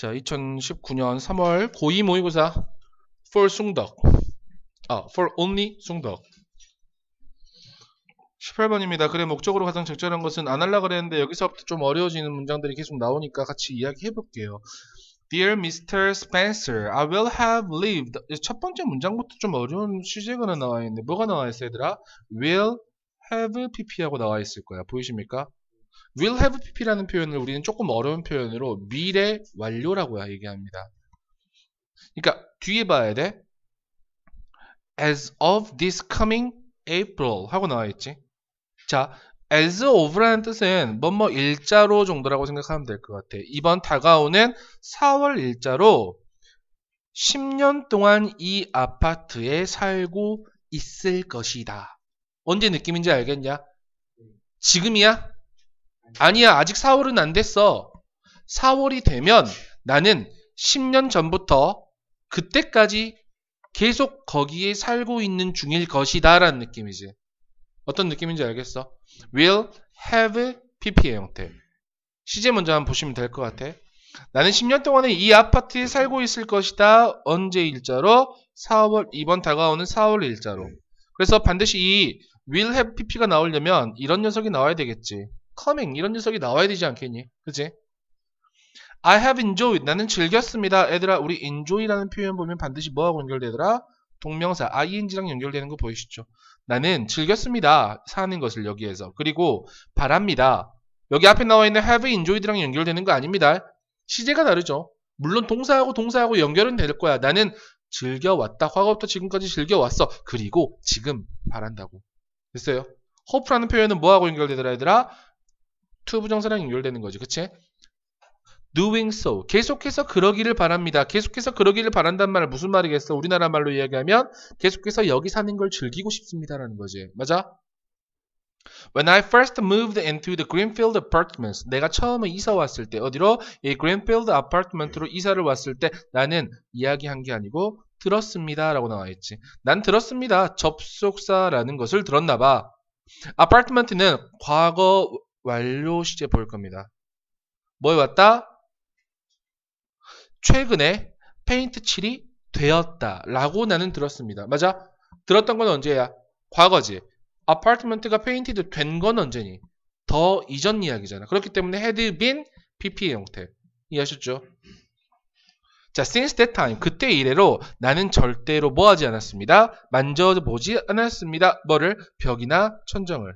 자, 2019년 3월 고2 모의고사 for 숭덕. 아, for only 숭덕. 18번입니다. 그래 목적으로 가장 적절한 것은 안 할라 그랬는데 여기서부터 좀 어려워지는 문장들이 계속 나오니까 같이 이야기해 볼게요. Dear Mr. Spencer, I will have lived. 첫 번째 문장부터 좀 어려운 시제가 나와 있는데 뭐가 나와 있어 얘들아? will have pp하고 나와 있을 거야. 보이십니까? Will have pp라는 표현을 우리는 조금 어려운 표현으로 미래 완료라고 얘기합니다. 그러니까 뒤에 봐야 돼. as of this coming April 하고 나와 있지. 자, as of라는 뜻은 뭐뭐 일자로 정도라고 생각하면 될 것 같아. 이번 다가오는 4월 일자로 10년 동안 이 아파트에 살고 있을 것이다. 언제 느낌인지 알겠냐? 지금이야? 아니야, 아직 4월은 안 됐어. 4월이 되면 나는 10년 전부터 그때까지 계속 거기에 살고 있는 중일 것이다 라는 느낌이지. 어떤 느낌인지 알겠어? will have pp의 형태. 시제 먼저 한번 보시면 될 것 같아. 나는 10년 동안에 이 아파트에 살고 있을 것이다. 언제 일자로? 4월, 이번 다가오는 4월 일자로. 그래서 반드시 이 will have pp가 나오려면 이런 녀석이 나와야 되겠지. Coming 이런 녀석이 나와야 되지 않겠니? 그치? I have enjoyed 나는 즐겼습니다. 애들아 우리 enjoy라는 표현 보면 반드시 뭐하고 연결되더라? 동명사 ing랑 연결되는 거 보이시죠? 나는 즐겼습니다. 사는 것을 여기에서. 그리고 바랍니다. 여기 앞에 나와 있는 have enjoyed랑 연결되는 거 아닙니다. 시제가 다르죠. 물론 동사하고 동사하고 연결은 될 거야. 나는 즐겨왔다. 과거부터 지금까지 즐겨왔어. 그리고 지금 바란다고. 됐어요? hope라는 표현은 뭐하고 연결되더라 얘들아? To 부정사랑 연결되는 거지. 그치? doing so. 계속해서 그러기를 바랍니다. 계속해서 그러기를 바란단 말은 무슨 말이겠어? 우리나라 말로 이야기하면 계속해서 여기 사는 걸 즐기고 싶습니다라는 거지. 맞아? When I first moved into the Greenfield apartments, 내가 처음에 이사 왔을 때 어디로? 이 Greenfield apartment로 이사를 왔을 때 나는 이야기한 게 아니고 들었습니다라고 나와 있지. 난 들었습니다. 접속사라는 것을 들었나 봐. apartment는 과거 완료 시제 볼 겁니다. 뭐에 왔다? 최근에 페인트 칠이 되었다 라고 나는 들었습니다. 맞아? 들었던 건 언제야? 과거지. apartment가 painted 된 건 언제니? 더 이전 이야기잖아. 그렇기 때문에 had been pp의 형태. 이해하셨죠? 자, since that time, 그때 이래로 나는 절대로 뭐 하지 않았습니다. 만져보지 않았습니다. 뭐를? 벽이나 천정을.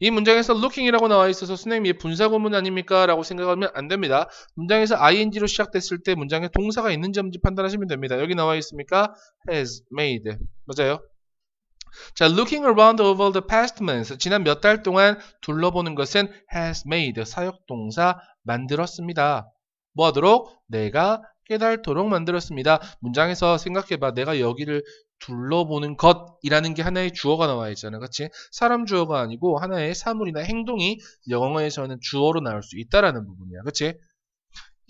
이 문장에서 looking이라고 나와 있어서 선생님이 분사 구문 아닙니까? 라고 생각하면 안 됩니다. 문장에서 ing로 시작됐을 때 문장에 동사가 있는지 없는지 판단하시면 됩니다. 여기 나와 있습니까? has made. 맞아요. 자, looking around over the past months. 지난 몇 달 동안 둘러보는 것은 has made. 사역동사 만들었습니다. 뭐 하도록? 내가 깨달도록 만들었습니다. 문장에서 생각해봐. 내가 여기를 둘러보는 것이라는 게 하나의 주어가 나와 있잖아. 그치? 사람 주어가 아니고 하나의 사물이나 행동이 영어에서는 주어로 나올 수 있다라는 부분이야. 그치?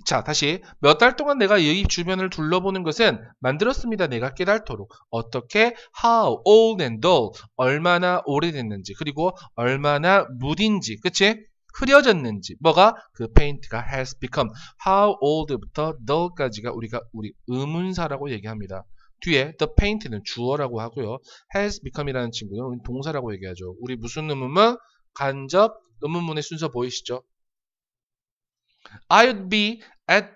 자, 다시 몇 달 동안 내가 이 주변을 둘러보는 것은 만들었습니다. 내가 깨달도록 어떻게 how old and dull 얼마나 오래됐는지 그리고 얼마나 무딘지 그치? 흐려졌는지 뭐가 그 페인트가 has become how old부터 dull까지가 우리가 우리 의문사라고 얘기합니다. 뒤에 the paint는 주어라고 하고요. has become이라는 친구는 동사라고 얘기하죠. 우리 무슨 의문문? 간접 의문문의 순서 보이시죠? I would be at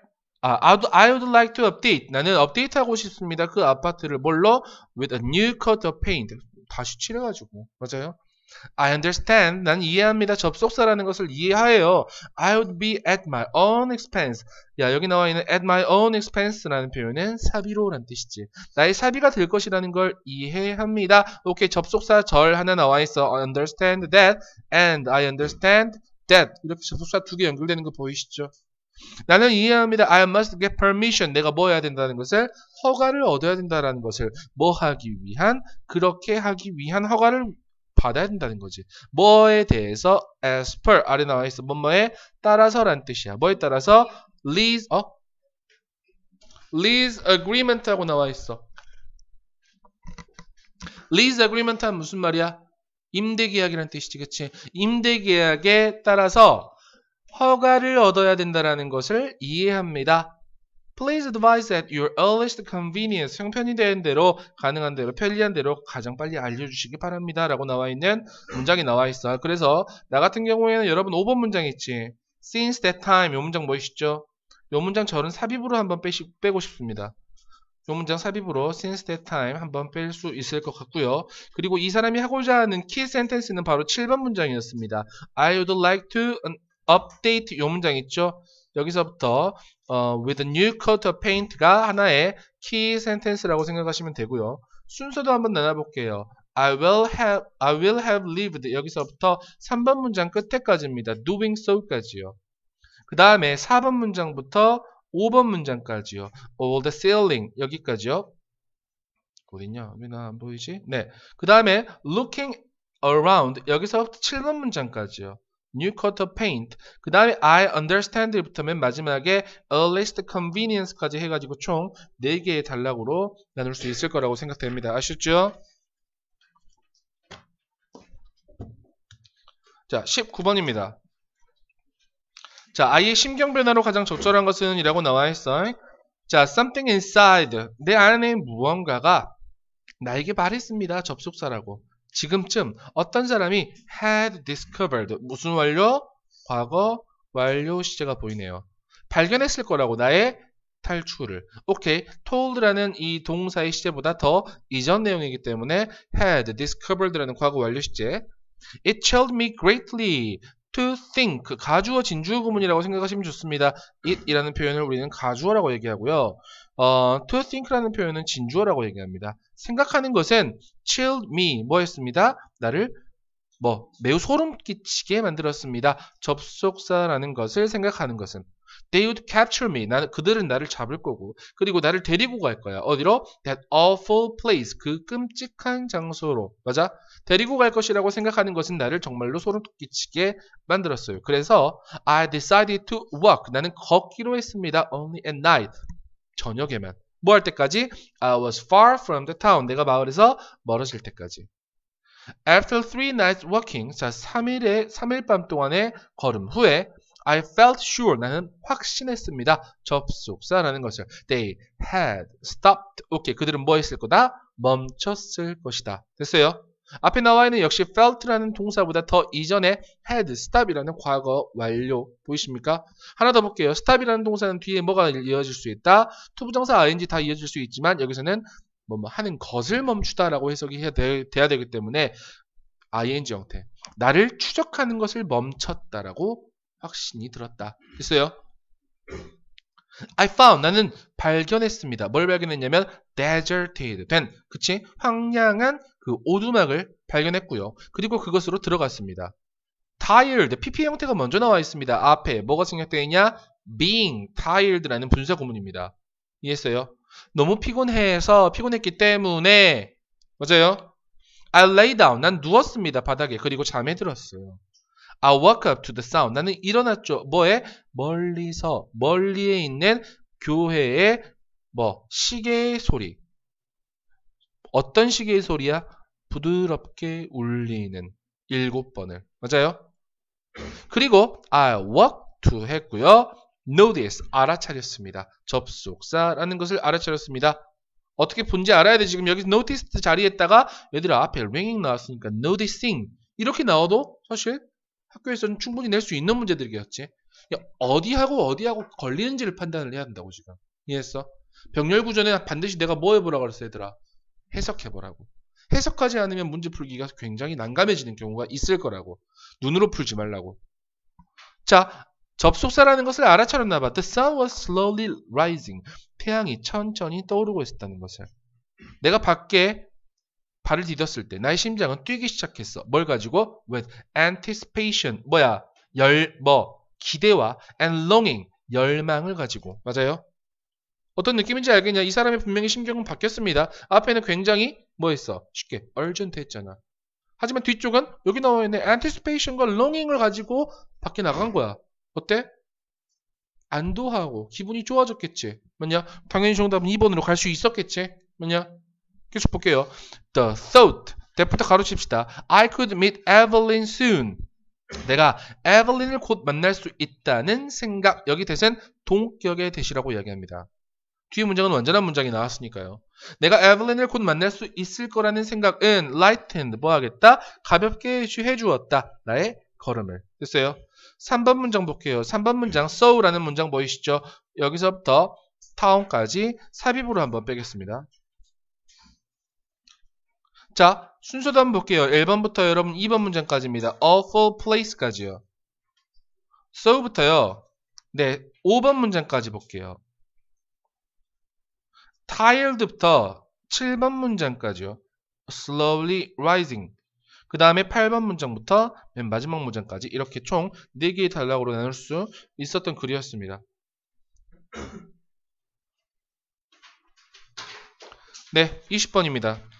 아, I would, I would like to update. 나는 업데이트하고 싶습니다. 그 아파트를 뭘로? With a new coat of paint. 다시 칠해가지고. 맞아요? I understand. 난 이해합니다. 접속사라는 것을 이해하여요. I would be at my own expense. 야, 여기 나와 있는 at my own expense라는 표현은 사비로라는 뜻이지. 나의 사비가 될 것이라는 걸 이해합니다. 오케이, 접속사 절 하나 나와 있어. I understand that and I understand that. 이렇게 접속사 두 개 연결되는 거 보이시죠? 나는 이해합니다. I must get permission. 내가 뭐 해야 된다는 것을 허가를 얻어야 된다는 것을 뭐 하기 위한 그렇게 하기 위한 허가를 받아야 된다는 거지. 뭐에 대해서 as per 아래 나와 있어. 뭐뭐에 따라서란 뜻이야. 뭐에 따라서 lease 어? lease agreement 하고 나와 있어. lease agreement 는 무슨 말이야? 임대 계약이란 뜻이지. 그치? 임대 계약에 따라서 허가를 얻어야 된다라는 것을 이해합니다. Please advise at your earliest convenience. 형편이 되는 대로, 가능한 대로, 편리한 대로 가장 빨리 알려주시기 바랍니다. 라고 나와 있는 문장이 나와 있어. 그래서 나 같은 경우에는 여러분 5번 문장 있지. Since that time. 요 문장 보이시죠? 요 문장 저는 삽입으로 한번 빼시, 빼고 싶습니다. 요 문장 삽입으로 since that time 한번 뺄 수 있을 것 같고요. 그리고 이 사람이 하고자 하는 키 센텐스는 바로 7번 문장이었습니다. I would like to update 요 문장 있죠? 여기서부터 어, with a new coat of paint가 하나의 키 센텐스라고 생각하시면 되고요. 순서도 한번 나눠볼게요. I will have I will have lived 여기서부터 3번 문장 끝에까지입니다. doing so까지요. 그 다음에 4번 문장부터 5번 문장까지요. all the ceiling 여기까지요. 어딨냐? 왜 나 안 보이지? 네. 그 다음에 looking around 여기서부터 7번 문장까지요. New of paint. 그 다음에 I understand부터 맨 마지막에 earliest convenience까지 해가지고 총 4개의 단락으로 나눌 수 있을 거라고 생각됩니다. 아셨죠? 자, 19번입니다. 자, 아이의 심경 변화로 가장 적절한 것은 이라고 나와 있어. 자, something inside. 내 안에 무언가가 나에게 말했습니다. 접속사라고. 지금쯤 어떤 사람이 had discovered 무슨 완료? 과거 완료 시제가 보이네요. 발견했을 거라고 나의 탈출을. 오케이. told라는 이 동사의 시제보다 더 이전 내용이기 때문에 had discovered라는 과거 완료 시제. It chilled me greatly. to think 가주어 진주어 구문이라고 생각하시면 좋습니다. it이라는 표현을 우리는 가주어라고 얘기하고요. 어, to think라는 표현은 진주어라고 얘기합니다. 생각하는 것은 chilled me 뭐였습니다? 나를 뭐 매우 소름 끼치게 만들었습니다. 접속사라는 것을 생각하는 것은 They would capture me. 나는 그들은 나를 잡을 거고 그리고 나를 데리고 갈 거야. 어디로? That awful place. 그 끔찍한 장소로. 맞아? 데리고 갈 것이라고 생각하는 것은 나를 정말로 소름 끼치게 만들었어요. 그래서 I decided to walk. 나는 걷기로 했습니다. Only at night. 저녁에만. 뭐 할 때까지? I was far from the town. 내가 마을에서 멀어질 때까지. After three nights walking, 자 3일의 3일 밤 동안의 걸음 후에 I felt sure. 나는 확신했습니다. 접속사라는 것을. They had stopped. 오케이. 그들은 뭐 했을 거다? 멈췄을 것이다. 됐어요? 앞에 나와 있는 역시 felt라는 동사보다 더 이전에 had, stop이라는 과거 완료 보이십니까? 하나 더 볼게요. stop이라는 동사는 뒤에 뭐가 이어질 수 있다? to부정사 ing 다 이어질 수 있지만 여기서는 뭐, 뭐 하는 것을 멈추다라고 해석이 해야 돼, 돼야 되기 때문에 ing 형태. 나를 추적하는 것을 멈췄다라고 확신이 들었다. 됐어요? I found 나는 발견했습니다. 뭘 발견했냐면 deserted 된 그치 황량한 그 오두막을 발견했고요. 그리고 그것으로 들어갔습니다. tired PP 형태가 먼저 나와 있습니다. 앞에 뭐가 생략되어 있냐? being tired라는 분사 구문입니다. 이해했어요? 너무 피곤해서 피곤했기 때문에 맞아요? I lay down 난 누웠습니다. 바닥에 그리고 잠에 들었어요. I woke up to the sound. 나는 일어났죠. 뭐에? 멀리서 멀리에 있는 교회의 뭐 시계의 소리. 어떤 시계의 소리야? 부드럽게 울리는 일곱 번을. 맞아요? 그리고 I walk to 했고요. notice 알아차렸습니다. 접속사라는 것을 알아차렸습니다. 어떻게 본지 알아야 돼. 지금 여기 notice 자리에다가 얘들아 앞에 ringing 나왔으니까 noticing 이렇게 나와도 사실 학교에서는 충분히 낼 수 있는 문제들이겠지. 어디하고 어디하고 걸리는지를 판단을 해야 된다고 지금. 이해했어? 병렬 구조는 반드시 내가 뭐 해보라고 그랬어 얘들아. 해석해보라고. 해석하지 않으면 문제 풀기가 굉장히 난감해지는 경우가 있을 거라고. 눈으로 풀지 말라고. 자, 접속사라는 것을 알아차렸나 봐. The sun was slowly rising. 태양이 천천히 떠오르고 있었다는 것을. 내가 밖에 발을 디뎠을 때 나의 심장은 뛰기 시작했어. 뭘 가지고? With anticipation. 뭐야? 열, 뭐, 기대와 and longing. 열망을 가지고. 맞아요? 어떤 느낌인지 알겠냐? 이 사람의 분명히 심경은 바뀌었습니다. 앞에는 굉장히 뭐 했어? 쉽게 urgent 했잖아. 하지만 뒤쪽은 여기 나와 있는 anticipation과 longing을 가지고 밖에 나간 거야. 어때? 안도하고 기분이 좋아졌겠지. 뭐냐? 당연히 정답은 2번으로 갈 수 있었겠지. 뭐냐? 계속 볼게요. The thought. 대부터 가로칩시다. I could meet Evelyn soon. 내가 에블린을 곧 만날 수 있다는 생각. 여기 대신 동격의 대시라고 이야기합니다. 뒤에 문장은 완전한 문장이 나왔으니까요. 내가 에블린을 곧 만날 수 있을 거라는 생각은 lightened 뭐 하겠다? 가볍게 해주었다. 나의 걸음을. 됐어요. 3번 문장 볼게요. 3번 문장 so라는 문장 보이시죠? 여기서부터 town까지 삽입으로 한번 빼겠습니다. 자, 순서도 한번 볼게요. 1번부터 여러분 2번 문장까지입니다. awful place까지요. so부터요. 네, 5번 문장까지 볼게요. tired부터 7번 문장까지요. slowly rising. 그 다음에 8번 문장부터 맨 마지막 문장까지 이렇게 총 4개의 단락으로 나눌 수 있었던 글이었습니다. 네, 20번입니다.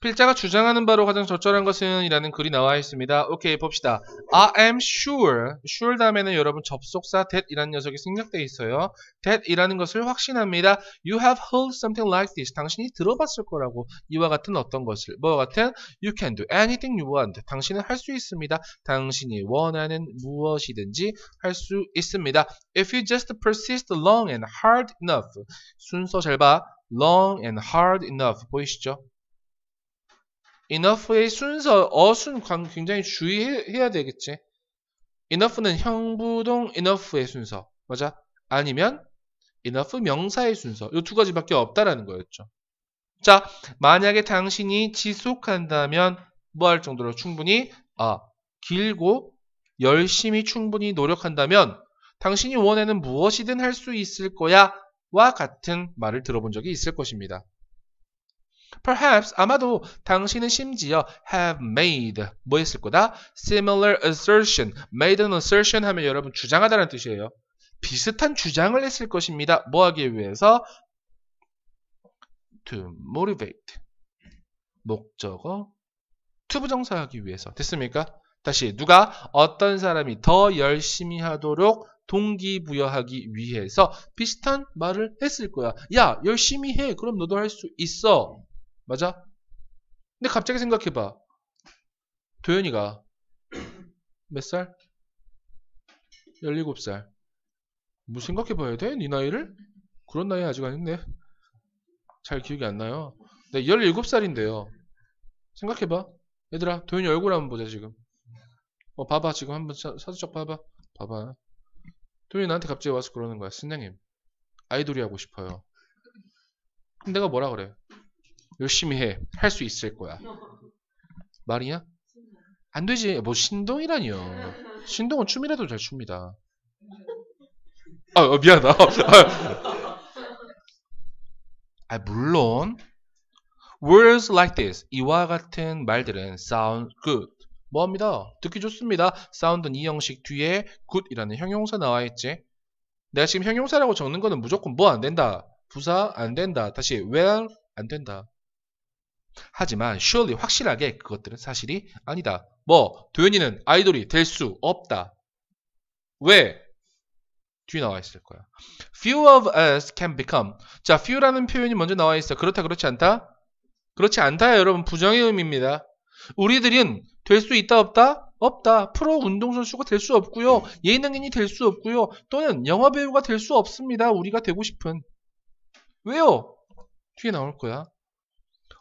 필자가 주장하는 바로 가장 적절한 것은 이라는 글이 나와 있습니다. 오케이 봅시다. I am sure. sure 다음에는 여러분 접속사 that 이라는 녀석이 생략되어 있어요. that 이라는 것을 확신합니다. You have heard something like this. 당신이 들어봤을 거라고. 이와 같은 어떤 것을. 뭐와 같은 You can do anything you want. 당신은 할 수 있습니다. 당신이 원하는 무엇이든지 할 수 있습니다. If you just persist long and hard enough. 순서 잘 봐. long and hard enough. 보이시죠? Enough의 순서, 어순 굉장히 주의해야 되겠지. enough는 형부동 enough의 순서. 맞아? 아니면 enough 명사의 순서. 이 두 가지밖에 없다라는 거였죠. 자, 만약에 당신이 지속한다면 뭐 할 정도로 충분히 아, 길고 열심히 충분히 노력한다면 당신이 원하는 무엇이든 할 수 있을 거야 와 같은 말을 들어본 적이 있을 것입니다. Perhaps 아마도 당신은 심지어 have made 뭐 했을 거다? Similar assertion. made an assertion 하면 여러분 주장하다는 뜻이에요. 비슷한 주장을 했을 것입니다. 뭐 하기 위해서? To motivate. 목적어 투부정사하기 위해서. 됐습니까? 다시 누가 어떤 사람이 더 열심히 하도록 동기부여하기 위해서 비슷한 말을 했을 거야. 야, 열심히 해. 그럼 너도 할 수 있어. 맞아? 근데 갑자기 생각해봐. 도현이가 몇 살? 17살. 뭐 생각해봐야 돼? 네 나이를? 그런 나이 아직 아닌데. 잘 기억이 안 나요. 네, 17살인데요. 생각해봐. 얘들아, 도현이 얼굴 한번 보자, 지금. 어, 봐봐. 지금 한번 사주적 봐봐. 봐봐. 도현이 나한테 갑자기 와서 그러는 거야. 선생님, 아이돌이 하고 싶어요. 내가 뭐라 그래? 열심히 해. 할 수 있을 거야. 말이야? 안 되지. 뭐 신동이라니요. 신동은 춤이라도 잘 춥니다. 아, 어, 미안하다. 아, 물론 words like this 이와 같은 말들은 sound good 뭐합니다. 듣기 좋습니다. 사운드는 이 형식 뒤에 good이라는 형용사 나와 있지. 내가 지금 형용사라고 적는 거는 무조건 뭐 안 된다. 부사 안 된다. 다시 well 안 된다. 하지만 surely 확실하게 그것들은 사실이 아니다. 뭐 도현이는 아이돌이 될 수 없다. 왜? 뒤에 나와 있을 거야. Few of us can become. 자, few라는 표현이 먼저 나와 있어. 그렇다, 그렇지 않다? 그렇지 않다, 여러분. 부정의 의미입니다. 우리들은 될 수 있다, 없다? 없다. 프로 운동선수가 될 수 없고요. 예능인이 될 수 없고요. 또는 영화배우가 될 수 없습니다. 우리가 되고 싶은. 왜요? 뒤에 나올 거야.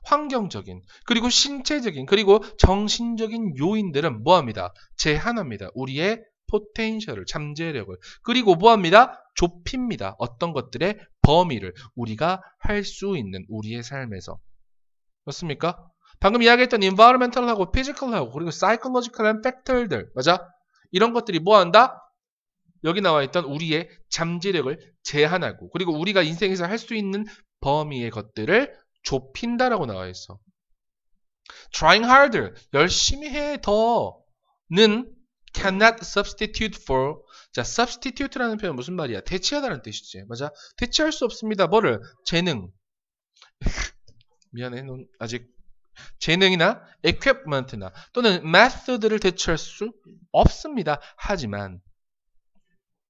환경적인 그리고 신체적인 그리고 정신적인 요인들은 뭐합니다? 제한합니다. 우리의 포텐셜을 잠재력을 그리고 뭐합니다? 좁힙니다. 어떤 것들의 범위를 우리가 할 수 있는 우리의 삶에서 맞습니까? 방금 이야기했던 environmental하고 physical하고 그리고 psychological한 팩터들 맞아? 이런 것들이 뭐한다? 여기 나와 있던 우리의 잠재력을 제한하고 그리고 우리가 인생에서 할 수 있는 범위의 것들을 좁힌다라고 나와 있어. trying harder, 열심히 해 더는 cannot substitute for 자, substitute라는 표현 무슨 말이야? 대체하다는 뜻이지. 맞아? 대체할 수 없습니다. 뭐를? 재능. 미안해. 넌 아직 재능이나 equipment나 또는 method를 대체할 수 없습니다. 하지만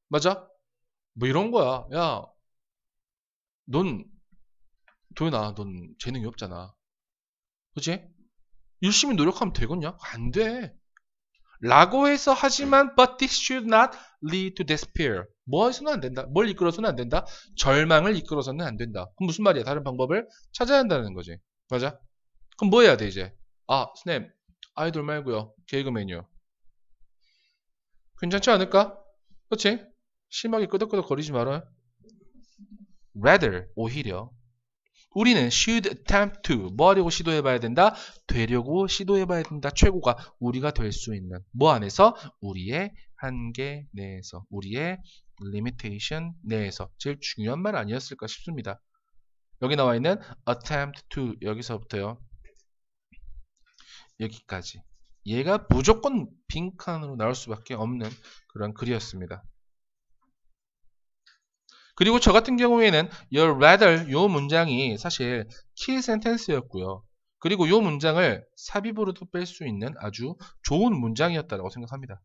맞아? 뭐 이런 거야. 야, 넌 도현아, 넌 재능이 없잖아. 그치? 열심히 노력하면 되겠냐? 안 돼. 라고 해서 하지만 but this should not lead to despair. 뭐 해서는 안 된다. 뭘 이끌어서는 안 된다. 절망을 이끌어서는 안 된다. 그럼 무슨 말이야? 다른 방법을 찾아야 한다는 거지. 맞아? 그럼 뭐 해야 돼 이제? 아, 스냅. 아이돌 말고요. 개그맨이요. 괜찮지 않을까? 그렇지? 심하게 끄덕끄덕 거리지 말아. rather 오히려 우리는 should attempt to 뭐 하려고 시도해봐야 된다? 되려고 시도해봐야 된다. 최고가 우리가 될 수 있는 뭐 안에서? 우리의 한계 내에서 우리의 limitation 내에서 제일 중요한 말 아니었을까 싶습니다. 여기 나와 있는 attempt to 여기서부터요. 여기까지 얘가 무조건 빈칸으로 나올 수밖에 없는 그런 글이었습니다. 그리고 저 같은 경우에는 your rather 요 문장이 사실 키 센텐스였고요. 그리고 요 문장을 삽입으로도 뺄 수 있는 아주 좋은 문장이었다고 생각합니다.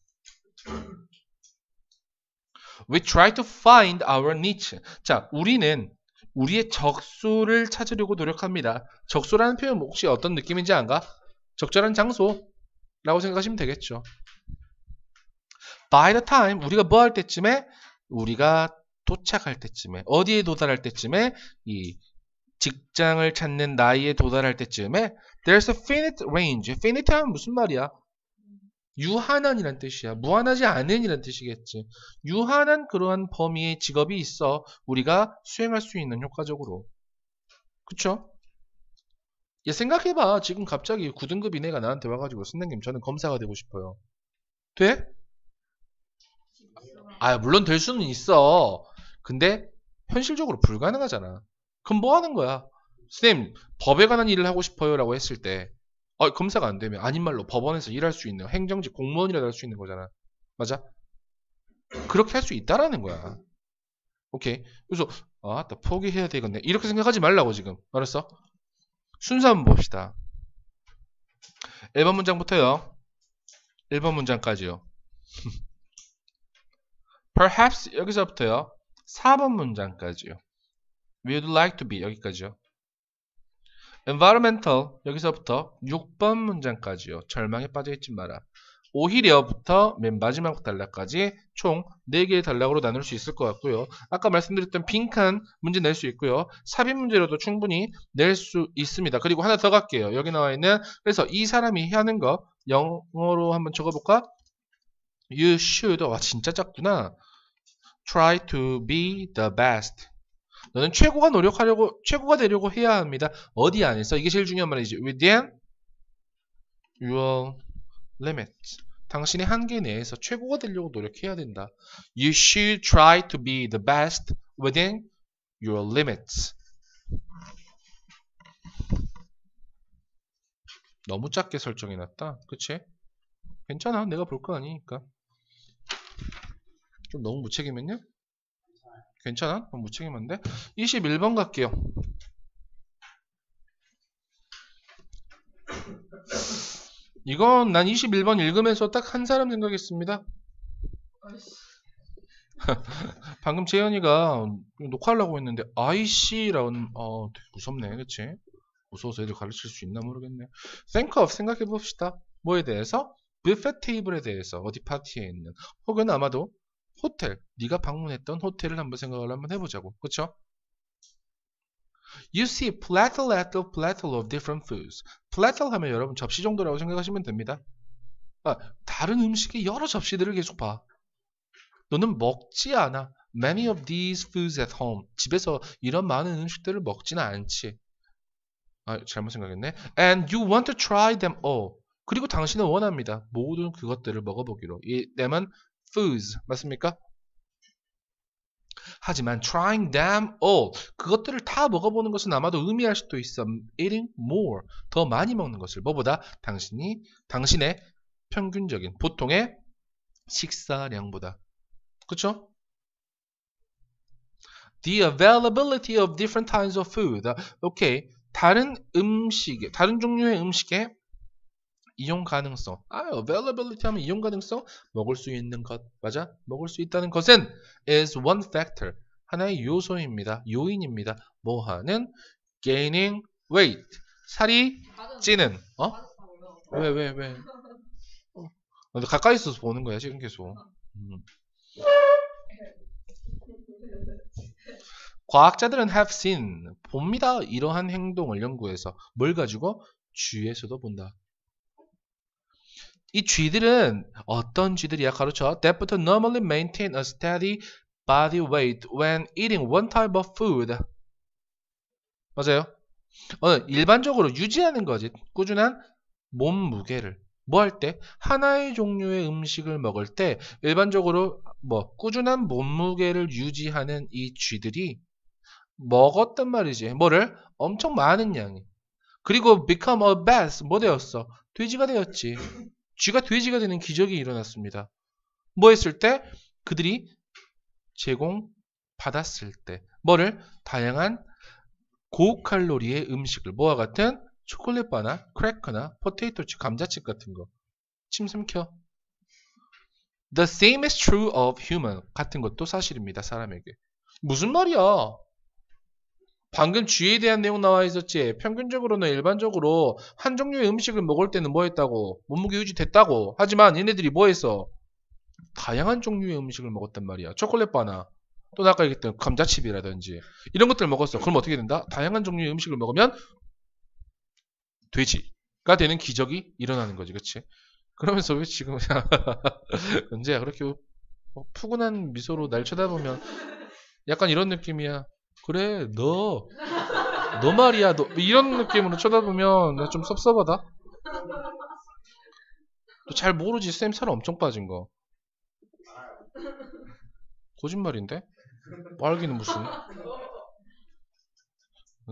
We try to find our niche. 자, 우리는 우리의 적수를 찾으려고 노력합니다. 적수라는 표현 혹시 어떤 느낌인지 안가? 적절한 장소라고 생각하시면 되겠죠. By the time 우리가 뭐 할 때쯤에 우리가 도착할 때쯤에 어디에 도달할 때쯤에 이 직장을 찾는 나이에 도달할 때쯤에 there's a finite range. finite 하면 무슨 말이야? 유한한이란 뜻이야. 무한하지 않은 이란 뜻이겠지. 유한한 그러한 범위의 직업이 있어 우리가 수행할 수 있는 효과적으로. 그쵸? 얘 생각해봐. 지금 갑자기 9등급 이내가 나한테 와가지고 선생님 저는 검사가 되고 싶어요. 돼? 아 물론 될 수는 있어. 근데 현실적으로 불가능하잖아. 그럼 뭐 하는 거야? 선생님 법에 관한 일을 하고 싶어요 라고 했을 때 어, 검사가 안 되면 아닌 말로 법원에서 일할 수 있는 행정직 공무원이라도 할 수 있는 거잖아. 맞아? 그렇게 할 수 있다라는 거야. 오케이. 그래서 아, 나 포기해야 되겠네. 이렇게 생각하지 말라고 지금. 알았어? 순서 한번 봅시다. 1번 문장부터요. 1번 문장까지요. Perhaps 여기서부터요. 4번 문장까지요. Would like to be 여기까지요. environmental 여기서부터 6번 문장까지요. 절망에 빠져있지 마라. 오히려부터 맨 마지막 단락까지 총 4개의 단락으로 나눌 수 있을 것 같고요. 아까 말씀드렸던 빈칸 문제 낼 수 있고요. 삽입 문제로도 충분히 낼 수 있습니다. 그리고 하나 더 갈게요. 여기 나와 있는 그래서 이 사람이 하는 거 영어로 한번 적어볼까? You should 와 진짜 작구나. Try to be the best. 너는 최고가 노력하려고 최고가 되려고 해야 합니다. 어디 안에서 이게 제일 중요한 말이지. Within your limits. 당신의 한계 내에서 최고가 되려고 노력해야 된다. You should try to be the best within your limits. 너무 작게 설정해놨다. 그치? 괜찮아. 내가 볼 거 아니니까. 좀 너무 무책임했냐? 괜찮아? 너무 무책임한데? 21번 갈게요. 이건 난 21번 읽으면서 딱 한 사람 생각했습니다. 방금 재현이가 녹화하려고 했는데 아이씨라는 어 되게 무섭네 그치? 무서워서 애들 가르칠 수 있나 모르겠네. think of 생각해 봅시다. 뭐에 대해서? 뷔페 테이블에 대해서 어디 파티에 있는 혹은 아마도 호텔 네가 방문했던 호텔을 한번 생각을 한번 해보자고 그쵸? You see platter, platter, platter of different foods. platter 하면 여러분 접시 정도라고 생각하시면 됩니다. 아, 다른 음식의 여러 접시들을 계속 봐. 너는 먹지 않아. Many of these foods at home. 집에서 이런 많은 음식들을 먹지는 않지. 아, 잘못 생각했네. And you want to try them all. 그리고 당신은 원합니다. 모든 그것들을 먹어보기로. 이 them은 foods. 맞습니까? 하지만 trying them all 그것들을 다 먹어보는 것은 아마도 의미할 수도 있어 eating more 더 많이 먹는 것을 뭐보다 당신이 당신의 평균적인 보통의 식사량보다 그쵸? The availability of different kinds of food 오케이 다른 음식에 다른 종류의 음식에 이용 가능성. 아, availability 하면 이용 가능성? 먹을 수 있는 것. 맞아? 먹을 수 있다는 것은 is one factor. 하나의 요소입니다. 요인입니다. 뭐 하는? gaining weight. 살이 찌는. 어? 왜, 왜, 왜? 어. 가까이 있어서 보는 거야 지금 계속. 음. 과학자들은 have seen 봅니다. 이러한 행동을 연구해서 뭘 가지고 쥐에서도 본다. 이 쥐들은 어떤 쥐들이야? 가르쳐. That but normally maintain a steady body weight when eating one type of food. 맞아요. 어, 일반적으로 유지하는 거지. 꾸준한 몸 무게를. 뭐 할 때? 하나의 종류의 음식을 먹을 때 일반적으로 뭐 꾸준한 몸무게를 유지하는 이 쥐들이 먹었단 말이지. 뭐를? 엄청 많은 양이. 그리고 become a bass 뭐 되었어? 돼지가 되었지. 쥐가 돼지가 되는 기적이 일어났습니다. 뭐 했을 때? 그들이 제공받았을 때. 뭐를? 다양한 고칼로리의 음식을 뭐와 같은 초콜릿바나 크래커나 포테이토칩, 감자칩 같은 거. 침 삼켜. The same is true of human. 같은 것도 사실입니다. 사람에게. 무슨 말이야? 방금 쥐에 대한 내용 나와 있었지. 평균적으로는 일반적으로 한 종류의 음식을 먹을 때는 뭐 했다고? 몸무게 유지됐다고. 하지만 얘네들이 뭐 했어? 다양한 종류의 음식을 먹었단 말이야. 초콜릿 바나. 또 아까 얘기했던 감자칩이라든지 이런 것들을 먹었어. 그럼 어떻게 된다? 다양한 종류의 음식을 먹으면 돼지가 되는 기적이 일어나는 거지. 그치? 그러면서 왜 지금 언제야 그렇게 뭐 푸근한 미소로 날 쳐다보면 약간 이런 느낌이야. 그래 너. 너 말이야 너 이런 느낌으로 쳐다보면 나좀 섭섭하다. 잘 모르지 쌤 살 엄청 빠진 거. 거짓말인데? 빨기는 무슨?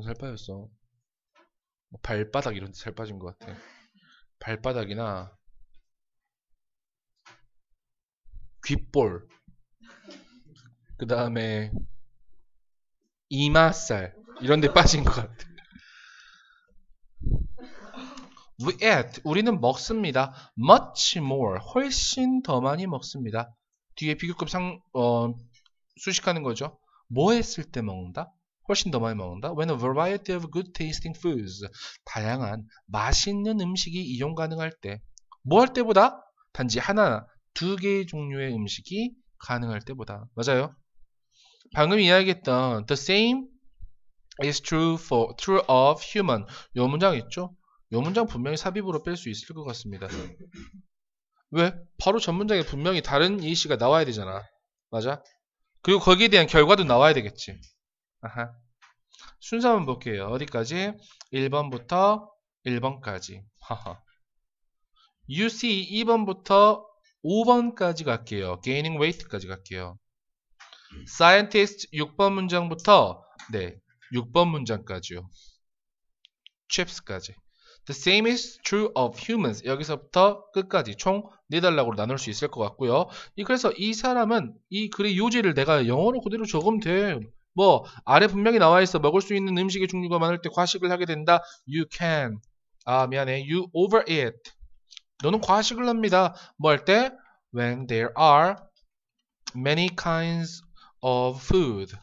살 빠졌어. 뭐 발바닥 이런 데 살 빠진 것 같아. 발바닥이나 귓볼 그 다음에 이마살 이런 데 빠진 것 같아. We eat. 우리는 먹습니다. Much more. 훨씬 더 많이 먹습니다. 뒤에 비교급 상, 어, 수식하는 거죠. 뭐 했을 때 먹는다? 훨씬 더 많이 먹는다. When a variety of good tasting foods. 다양한 맛있는 음식이 이용 가능할 때. 뭐 할 때보다? 단지 하나, 두 개의 종류의 음식이 가능할 때보다. 맞아요? 방금 이야기했던 the same is true for true of human. 요 문장 있죠? 요 문장 분명히 삽입으로 뺄 수 있을 것 같습니다. 왜? 바로 전 문장에 분명히 다른 예시가 나와야 되잖아. 맞아? 그리고 거기에 대한 결과도 나와야 되겠지. 아하. 순서 한번 볼게요. 어디까지? 1번부터 1번까지. 하하. UC 2번부터 5번까지 갈게요. gaining weight까지 갈게요. Scientist 6번 문장부터 네, 6번 문장까지요. chips까지. The same is true of humans. 여기서부터 끝까지 총 4단락으로 나눌 수 있을 것 같고요. 이 그래서 이 사람은 이 글의 요지를 내가 영어로 그대로 적으면 돼. 뭐 아래 분명히 나와 있어 먹을 수 있는 음식의 종류가 많을 때 과식을 하게 된다. You can. 아 미안해. You overeat. 너는 과식을 합니다. 뭐 할 때? When there are many kinds of food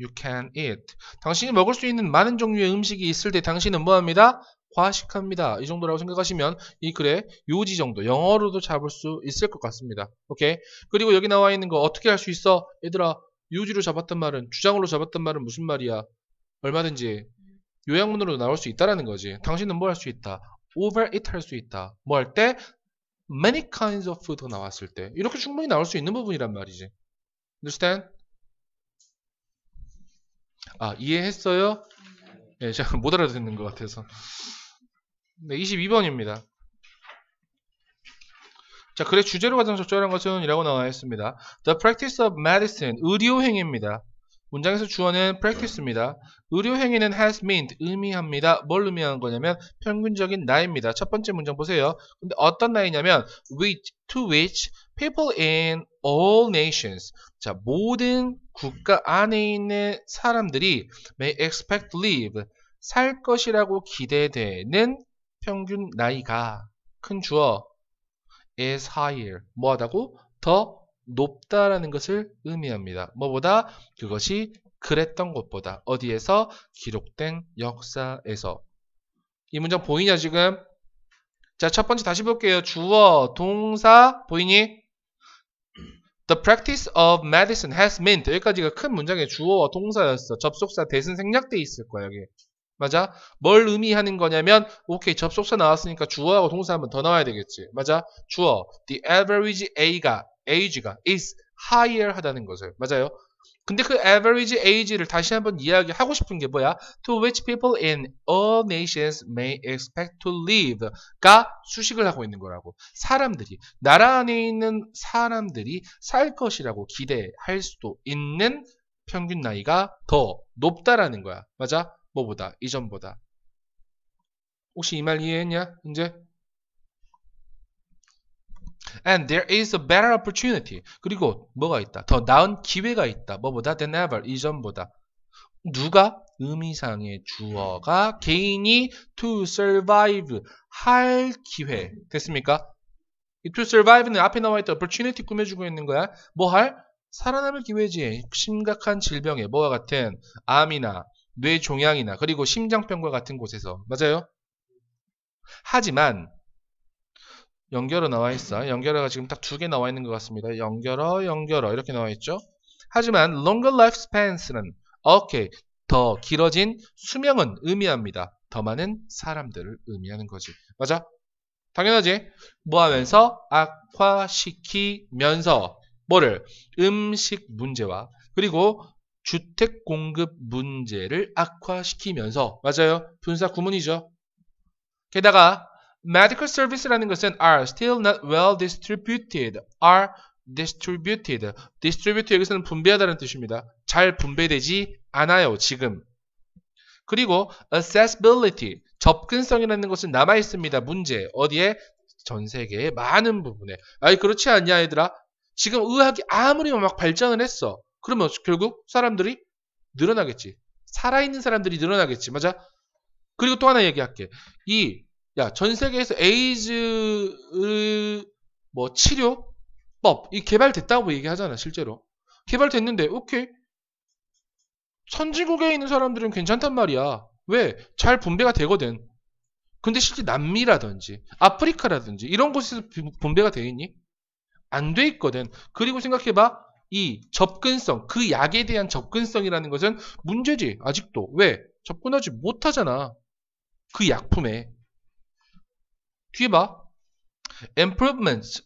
you can eat. 당신이 먹을 수 있는 많은 종류의 음식이 있을 때 당신은 뭐 합니다? 과식합니다. 이 정도라고 생각하시면 이 글의 요지 정도 영어로도 잡을 수 있을 것 같습니다. 오케이. 그리고 여기 나와 있는 거 어떻게 할 수 있어? 얘들아 요지로 잡았단 말은 주장으로 잡았단 말은 무슨 말이야? 얼마든지 요약문으로 나올 수 있다라는 거지. 당신은 뭐 할 수 있다? overeat 할 수 있다. 뭐 할 때? many kinds of food가 나왔을 때 이렇게 충분히 나올 수 있는 부분이란 말이지. understand? 아 이해했어요? 네, 제가 못 알아듣는 것 같아서. 네, 22번입니다. 자, 글의 주제로 가장 적절한 것은 이라고 나와 있습니다. The practice of medicine, 의료 행위입니다. 문장에서 주어는 practice입니다. 의료 행위는 has meant, 의미합니다. 뭘 의미하는 거냐면 평균적인 나이입니다. 첫 번째 문장 보세요. 근데 어떤 나이냐면 which, to which people in all nations. 자, 모든 국가 안에 있는 사람들이 may expect live, 살 것이라고 기대되는 평균 나이가 큰 주어 is higher 뭐하다고 더 높다라는 것을 의미합니다. 뭐보다 그것이 그랬던 것보다 어디에서 기록된 역사에서 이 문장 보이냐 지금 자, 첫 번째 다시 볼게요. 주어, 동사, 보이니? The practice of medicine has meant. 여기까지가 큰 문장의 주어와 동사였어. 접속사 대신 생략돼 있을 거야, 여기. 맞아? 뭘 의미하는 거냐면, 오케이, 접속사 나왔으니까 주어하고 동사 한번 더 나와야 되겠지. 맞아? 주어. The average A가, age가 is higher 하다는 것을. 맞아요? 근데 그 average age를 다시 한번 이야기하고 싶은 게 뭐야? To which people in all nations may expect to live가 수식을 하고 있는 거라고. 사람들이, 나라 안에 있는 사람들이 살 것이라고 기대할 수도 있는 평균 나이가 더 높다라는 거야. 맞아? 뭐보다? 이전보다. 혹시 이 말 이해했냐? 이제? And there is a better opportunity. 그리고 뭐가 있다? 더 나은 기회가 있다. 뭐보다? than ever. 이전보다. 누가? 의미상의 주어가 개인이 to survive 할 기회. 됐습니까? 이 to survive는 앞에 나와 있던 opportunity 꾸며주고 있는 거야. 뭐 할? 살아남을 기회지. 심각한 질병에 뭐와 같은 암이나 뇌종양이나 그리고 심장병과 같은 곳에서. 맞아요? 하지만 연결어 나와 있어. 연결어가 지금 딱 두 개 나와 있는 것 같습니다. 연결어, 연결어 이렇게 나와 있죠. 하지만 longer lifespans는 오케이 더 길어진 수명은 의미합니다. 더 많은 사람들을 의미하는 거지. 맞아? 당연하지? 뭐 하면서 악화시키면서 뭐를 음식 문제와 그리고 주택 공급 문제를 악화시키면서 맞아요? 분사 구문이죠. 게다가 medical service라는 것은 are still not well distributed, are distributed. distribute 여기서는 분배하다는 뜻입니다. 잘 분배되지 않아요, 지금. 그리고 accessibility, 접근성이라는 것은 남아 있습니다. 문제 어디에? 전 세계의 많은 부분에. 아니 그렇지 않냐, 얘들아? 지금 의학이 아무리 막 발전을 했어. 그러면 결국 사람들이 늘어나겠지. 살아있는 사람들이 늘어나겠지. 맞아? 그리고 또 하나 얘기할게. 이 야, 전 세계에서 에이즈 뭐 치료법 이 개발됐다고 얘기하잖아, 실제로. 개발됐는데 오케이. 선진국에 있는 사람들은 괜찮단 말이야. 왜? 잘 분배가 되거든. 근데 실제 남미라든지 아프리카라든지 이런 곳에서 분배가 되어 있니? 안 돼 있거든. 그리고 생각해봐. 이 접근성, 그 약에 대한 접근성이라는 것은 문제지. 아직도. 왜? 접근하지 못하잖아. 그 약품에. 뒤에 봐. improvements.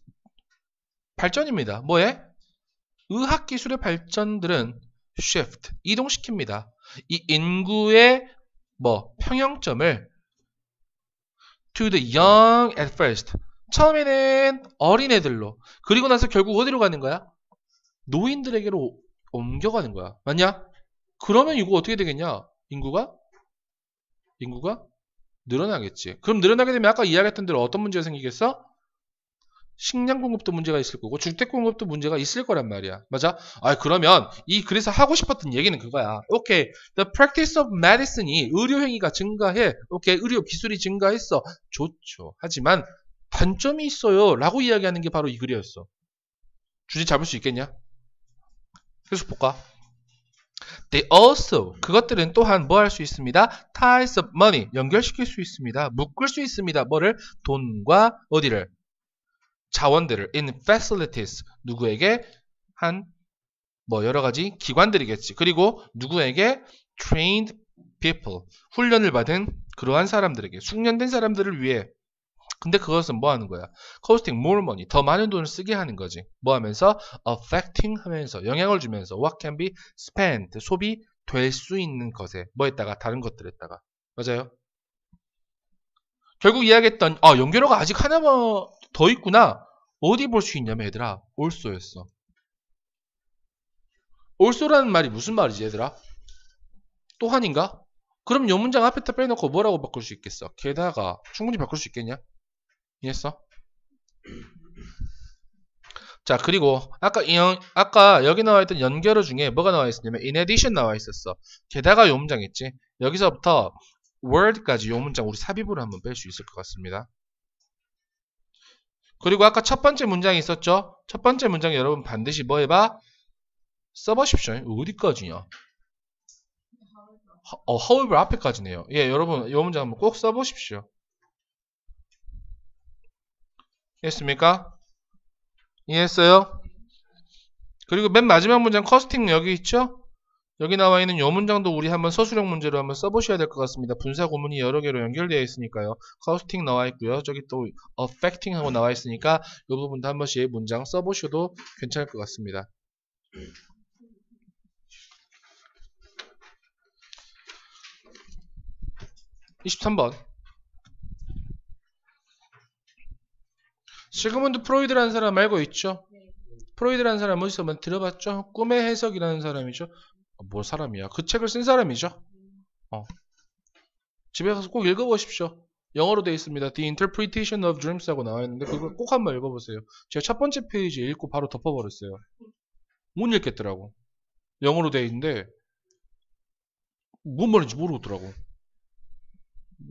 발전입니다. 뭐에? 의학기술의 발전들은 shift. 이동시킵니다. 이 인구의 뭐 평형점을 to the young at first. 처음에는 어린애들로. 그리고 나서 결국 어디로 가는 거야? 노인들에게로 옮겨가는 거야. 맞냐? 그러면 이거 어떻게 되겠냐? 인구가? 인구가 늘어나겠지. 그럼 늘어나게 되면 아까 이야기했던 대로 어떤 문제가 생기겠어? 식량 공급도 문제가 있을 거고 주택 공급도 문제가 있을 거란 말이야. 맞아? 아 그러면 이 그래서 하고 싶었던 얘기는 그거야. 오케이. The practice of medicine이 의료 행위가 증가해. 오케이. 의료 기술이 증가했어. 좋죠. 하지만 단점이 있어요. 라고 이야기하는 게 바로 이 글이었어. 주제 잡을 수 있겠냐? 계속 볼까? They also 그것들은 또한 뭐 할 수 있습니다? ties of money 연결시킬 수 있습니다. 묶을 수 있습니다. 뭐를 돈과 어디를 자원들을 in facilities 누구에게 한 뭐 여러 가지 기관들이겠지. 그리고 누구에게 trained people 훈련을 받은 그러한 사람들에게 숙련된 사람들을 위해 근데 그것은 뭐 하는 거야? costing more money. 더 많은 돈을 쓰게 하는 거지. 뭐 하면서? affecting 하면서 영향을 주면서 what can be spent 소비 될 수 있는 것에 뭐했다가 다른 것들에다가 맞아요? 결국 이야기했던 아 연결어가 아직 하나만 더 있구나. 어디 볼 수 있냐면 얘들아 올소였어. 올소라는 말이 무슨 말이지 얘들아? 또한인가? 그럼 요 문장 앞에다 빼놓고 뭐라고 바꿀 수 있겠어? 게다가 충분히 바꿀 수 있겠냐? 이해했어? 자 그리고 아까 영, 아까 여기 나와 있던 연결어 중에 뭐가 나와 있었냐면 in addition 나와 있었어. 게다가 요 문장 있지. 여기서부터 word까지 요 문장 우리 삽입으로 한번 뺄 수 있을 것 같습니다. 그리고 아까 첫 번째 문장이 있었죠? 첫 번째 문장 여러분 반드시 뭐 해봐? 써보십시오. 어디까지냐? 어, however 앞에까지네요. 예, 여러분 이 문장 한번 꼭 써보십시오. 이해 했습니까? 이해했어요? 그리고 맨 마지막 문장 커스팅 여기 있죠? 여기 나와 있는 이 문장도 우리 한번 서술형 문제로 한번 써보셔야 될 것 같습니다. 분사 구문이 여러 개로 연결되어 있으니까요. 커스팅 나와 있고요. 저기 또 affecting 하고 나와 있으니까 이 부분도 한 번씩 문장 써보셔도 괜찮을 것 같습니다. 23번 시그문드 프로이드라는 사람 알고 있죠? 프로이드라는 사람 어디서 한번 들어봤죠? 꿈의 해석이라는 사람이죠. 어, 뭐 사람이야? 그 책을 쓴 사람이죠. 어. 집에 가서 꼭 읽어보십시오. 영어로 되어 있습니다. The Interpretation of Dreams 하고 나와 있는데 그걸 꼭 한번 읽어보세요. 제가 첫 번째 페이지 읽고 바로 덮어버렸어요. 못 읽겠더라고. 영어로 되어 있는데 뭔 말인지 모르겠더라고.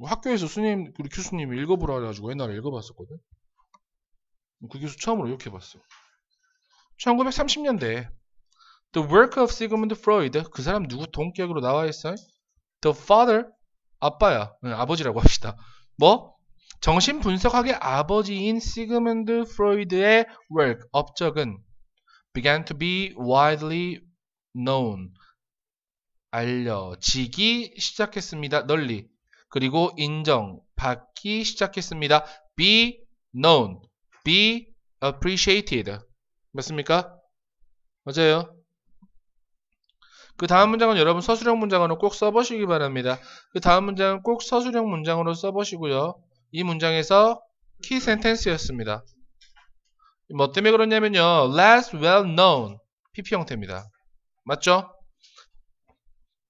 학교에서 스님, 우리 교수님이 읽어보라 해가지고 옛날에 읽어봤었거든. 그 교수 처음으로 이렇게 봤어. 1930년대 The work of Sigmund Freud 그 사람 누구 동격으로 나와 있어요? The father 아빠야 네, 아버지라고 합시다. 뭐? 정신 분석학의 아버지인 시그문드 프로이드의 work 업적은 began to be widely known 알려지기 시작했습니다. 널리 그리고 인정받기 시작했습니다. be known, be appreciated. 맞습니까? 맞아요. 그 다음 문장은 여러분 서술형 문장으로 꼭 써보시기 바랍니다. 그 다음 문장은 꼭 서술형 문장으로 써보시고요. 이 문장에서 키 센텐스였습니다. 뭐 때문에 그러냐면요. less well known PP 형태입니다. 맞죠?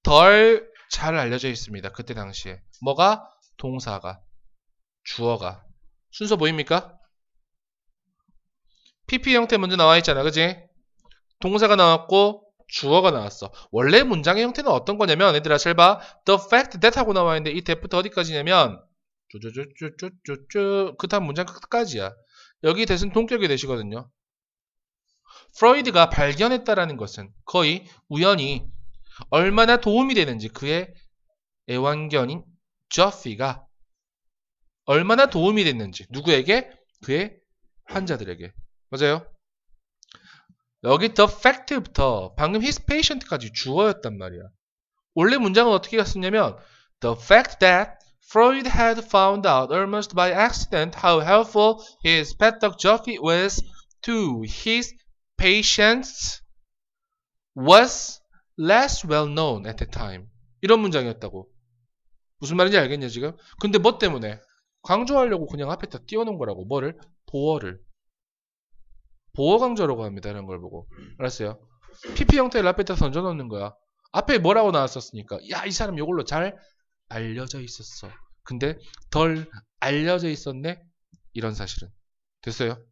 덜 잘 알려져 있습니다. 그때 당시에. 뭐가? 동사가. 주어가. 순서 보입니까? PP 형태 먼저 나와 있잖아. 그지? 동사가 나왔고 주어가 나왔어. 원래 문장의 형태는 어떤 거냐면 얘들아 잘 봐. The fact that 하고 나와 있는데 이 that부터 어디까지냐면 쭈쭈쭈쭈쭈쭈 그 다음 문장 끝까지야. 여기 대신 동격이 되시거든요. 프로이드가 발견했다라는 것은 거의 우연히 얼마나 도움이 되는지 그의 애완견인 저피가 얼마나 도움이 됐는지 누구에게? 그의 환자들에게 맞아요? 여기 the fact부터 방금 his patient까지 주어였단 말이야. 원래 문장은 어떻게 갔었냐면 the fact that Freud had found out almost by accident how helpful his pet dog Joffy was to his patients was less well known at the time. 이런 문장이었다고. 무슨 말인지 알겠냐 지금? 근데 뭐 때문에? 강조하려고 그냥 앞에다 띄워놓은 거라고. 뭐를? 보어를. 보어 강조라고 합니다. 이런 걸 보고. 알았어요? PP 형태를 앞에다 던져놓는 거야. 앞에 뭐라고 나왔었으니까. 야, 이 사람 이걸로 잘 알려져 있었어. 근데 덜 알려져 있었네? 이런 사실은. 됐어요?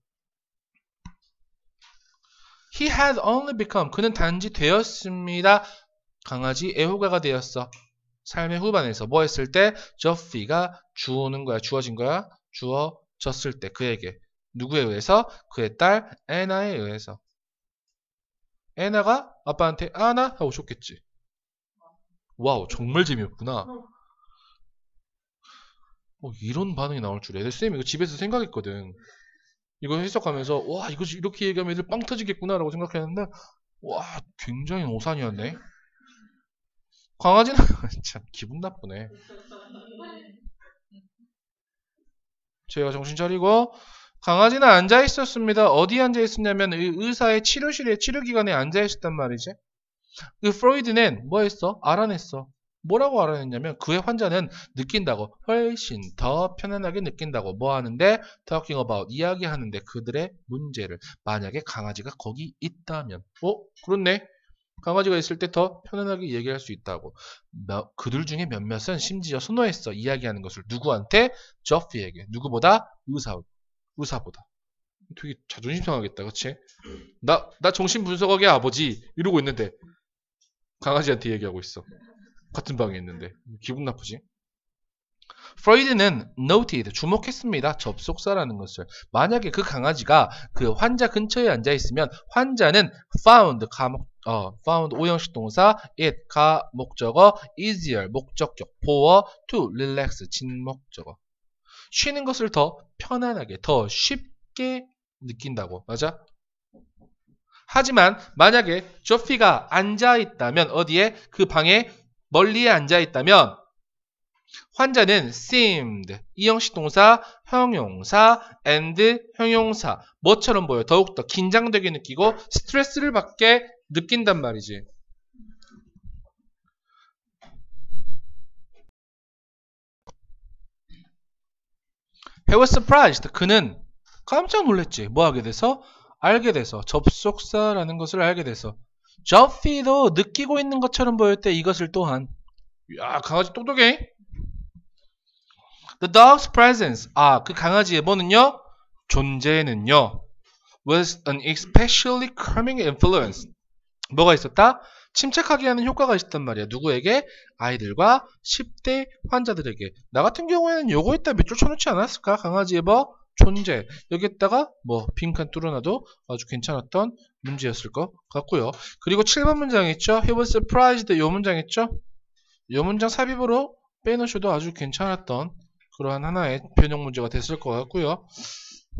He had only become. 그는 단지 되었습니다. 강아지 애호가가 되었어. 삶의 후반에서 뭐 했을 때? Jofi가 주어는 거야. 주어진 거야. 주어졌을 때 그에게. 누구에 의해서? 그의 딸 애나에 의해서. 애나가 아빠한테 아나 하고 줬겠지. 와우 정말 재미없구나. 어, 이런 반응이 나올 줄에. 내쌤 이거 집에서 생각했거든. 이거 해석하면서 와 이거 이렇게 얘기하면 애들 빵 터지겠구나라고 생각했는데 와 굉장히 오산이었네. 강아지는 참 기분 나쁘네. 제가 정신 차리고 강아지는 앉아 있었습니다. 어디 앉아 있었냐면 의사의 치료실에 치료기관에 앉아 있었단 말이지. 그 프로이드는 뭐 했어? 알아냈어. 뭐라고 알아냈냐면 그의 환자는 느낀다고 훨씬 더 편안하게 느낀다고 뭐 하는데 talking about 이야기하는데 그들의 문제를 만약에 강아지가 거기 있다면 어 그렇네 강아지가 있을 때 더 편안하게 얘기할 수 있다고 그들 중에 몇몇은 심지어 선호했어 이야기하는 것을 누구한테 저피에게 누구보다 의사 의사보다 되게 자존심 상하겠다 그치 나, 나 정신분석학의 아버지 이러고 있는데 강아지한테 얘기하고 있어 같은 방에 있는데 기분 나쁘지? 프로이드는 noted, 주목했습니다. 접속사라는 것을. 만약에 그 강아지가 그 환자 근처에 앉아 있으면 환자는 found, 가목, 어, found 오형식 동사, it, 가, 목적어, easier, 목적격, for, to, relax, 진목적어. 쉬는 것을 더 편안하게, 더 쉽게 느낀다고. 맞아? 하지만 만약에 조피가 앉아 있다면 어디에 그 방에 멀리에 앉아 있다면 환자는 seemed 이 형식 동사 형용사 and 형용사 뭐처럼 보여 더욱더 긴장되게 느끼고 스트레스를 받게 느낀단 말이지 He was surprised. 그는 깜짝 놀랐지. 뭐 하게 돼서? 알게 돼서. 접속사라는 것을 알게 돼서. 저피도 느끼고 있는 것처럼 보였대 이것을 또한. 야 강아지 똑똑해. The dog's presence. 아 그 강아지의 뭐는요? 존재는요. was an especially calming influence. 뭐가 있었다? 침착하게 하는 효과가 있었단 말이야. 누구에게? 아이들과 10대 환자들에게. 나 같은 경우에는 요거 있다 밑줄 쳐놓지 않았을까? 강아지의 뭐? 존재. 여기에다가 뭐 빈칸 뚫어놔도 아주 괜찮았던 문제였을 것 같고요. 그리고 7번 문장 있죠? He was surprised. 요 문장 있죠? 요 문장 삽입으로 빼놓으셔도 아주 괜찮았던 그러한 하나의 변형 문제가 됐을 것 같고요.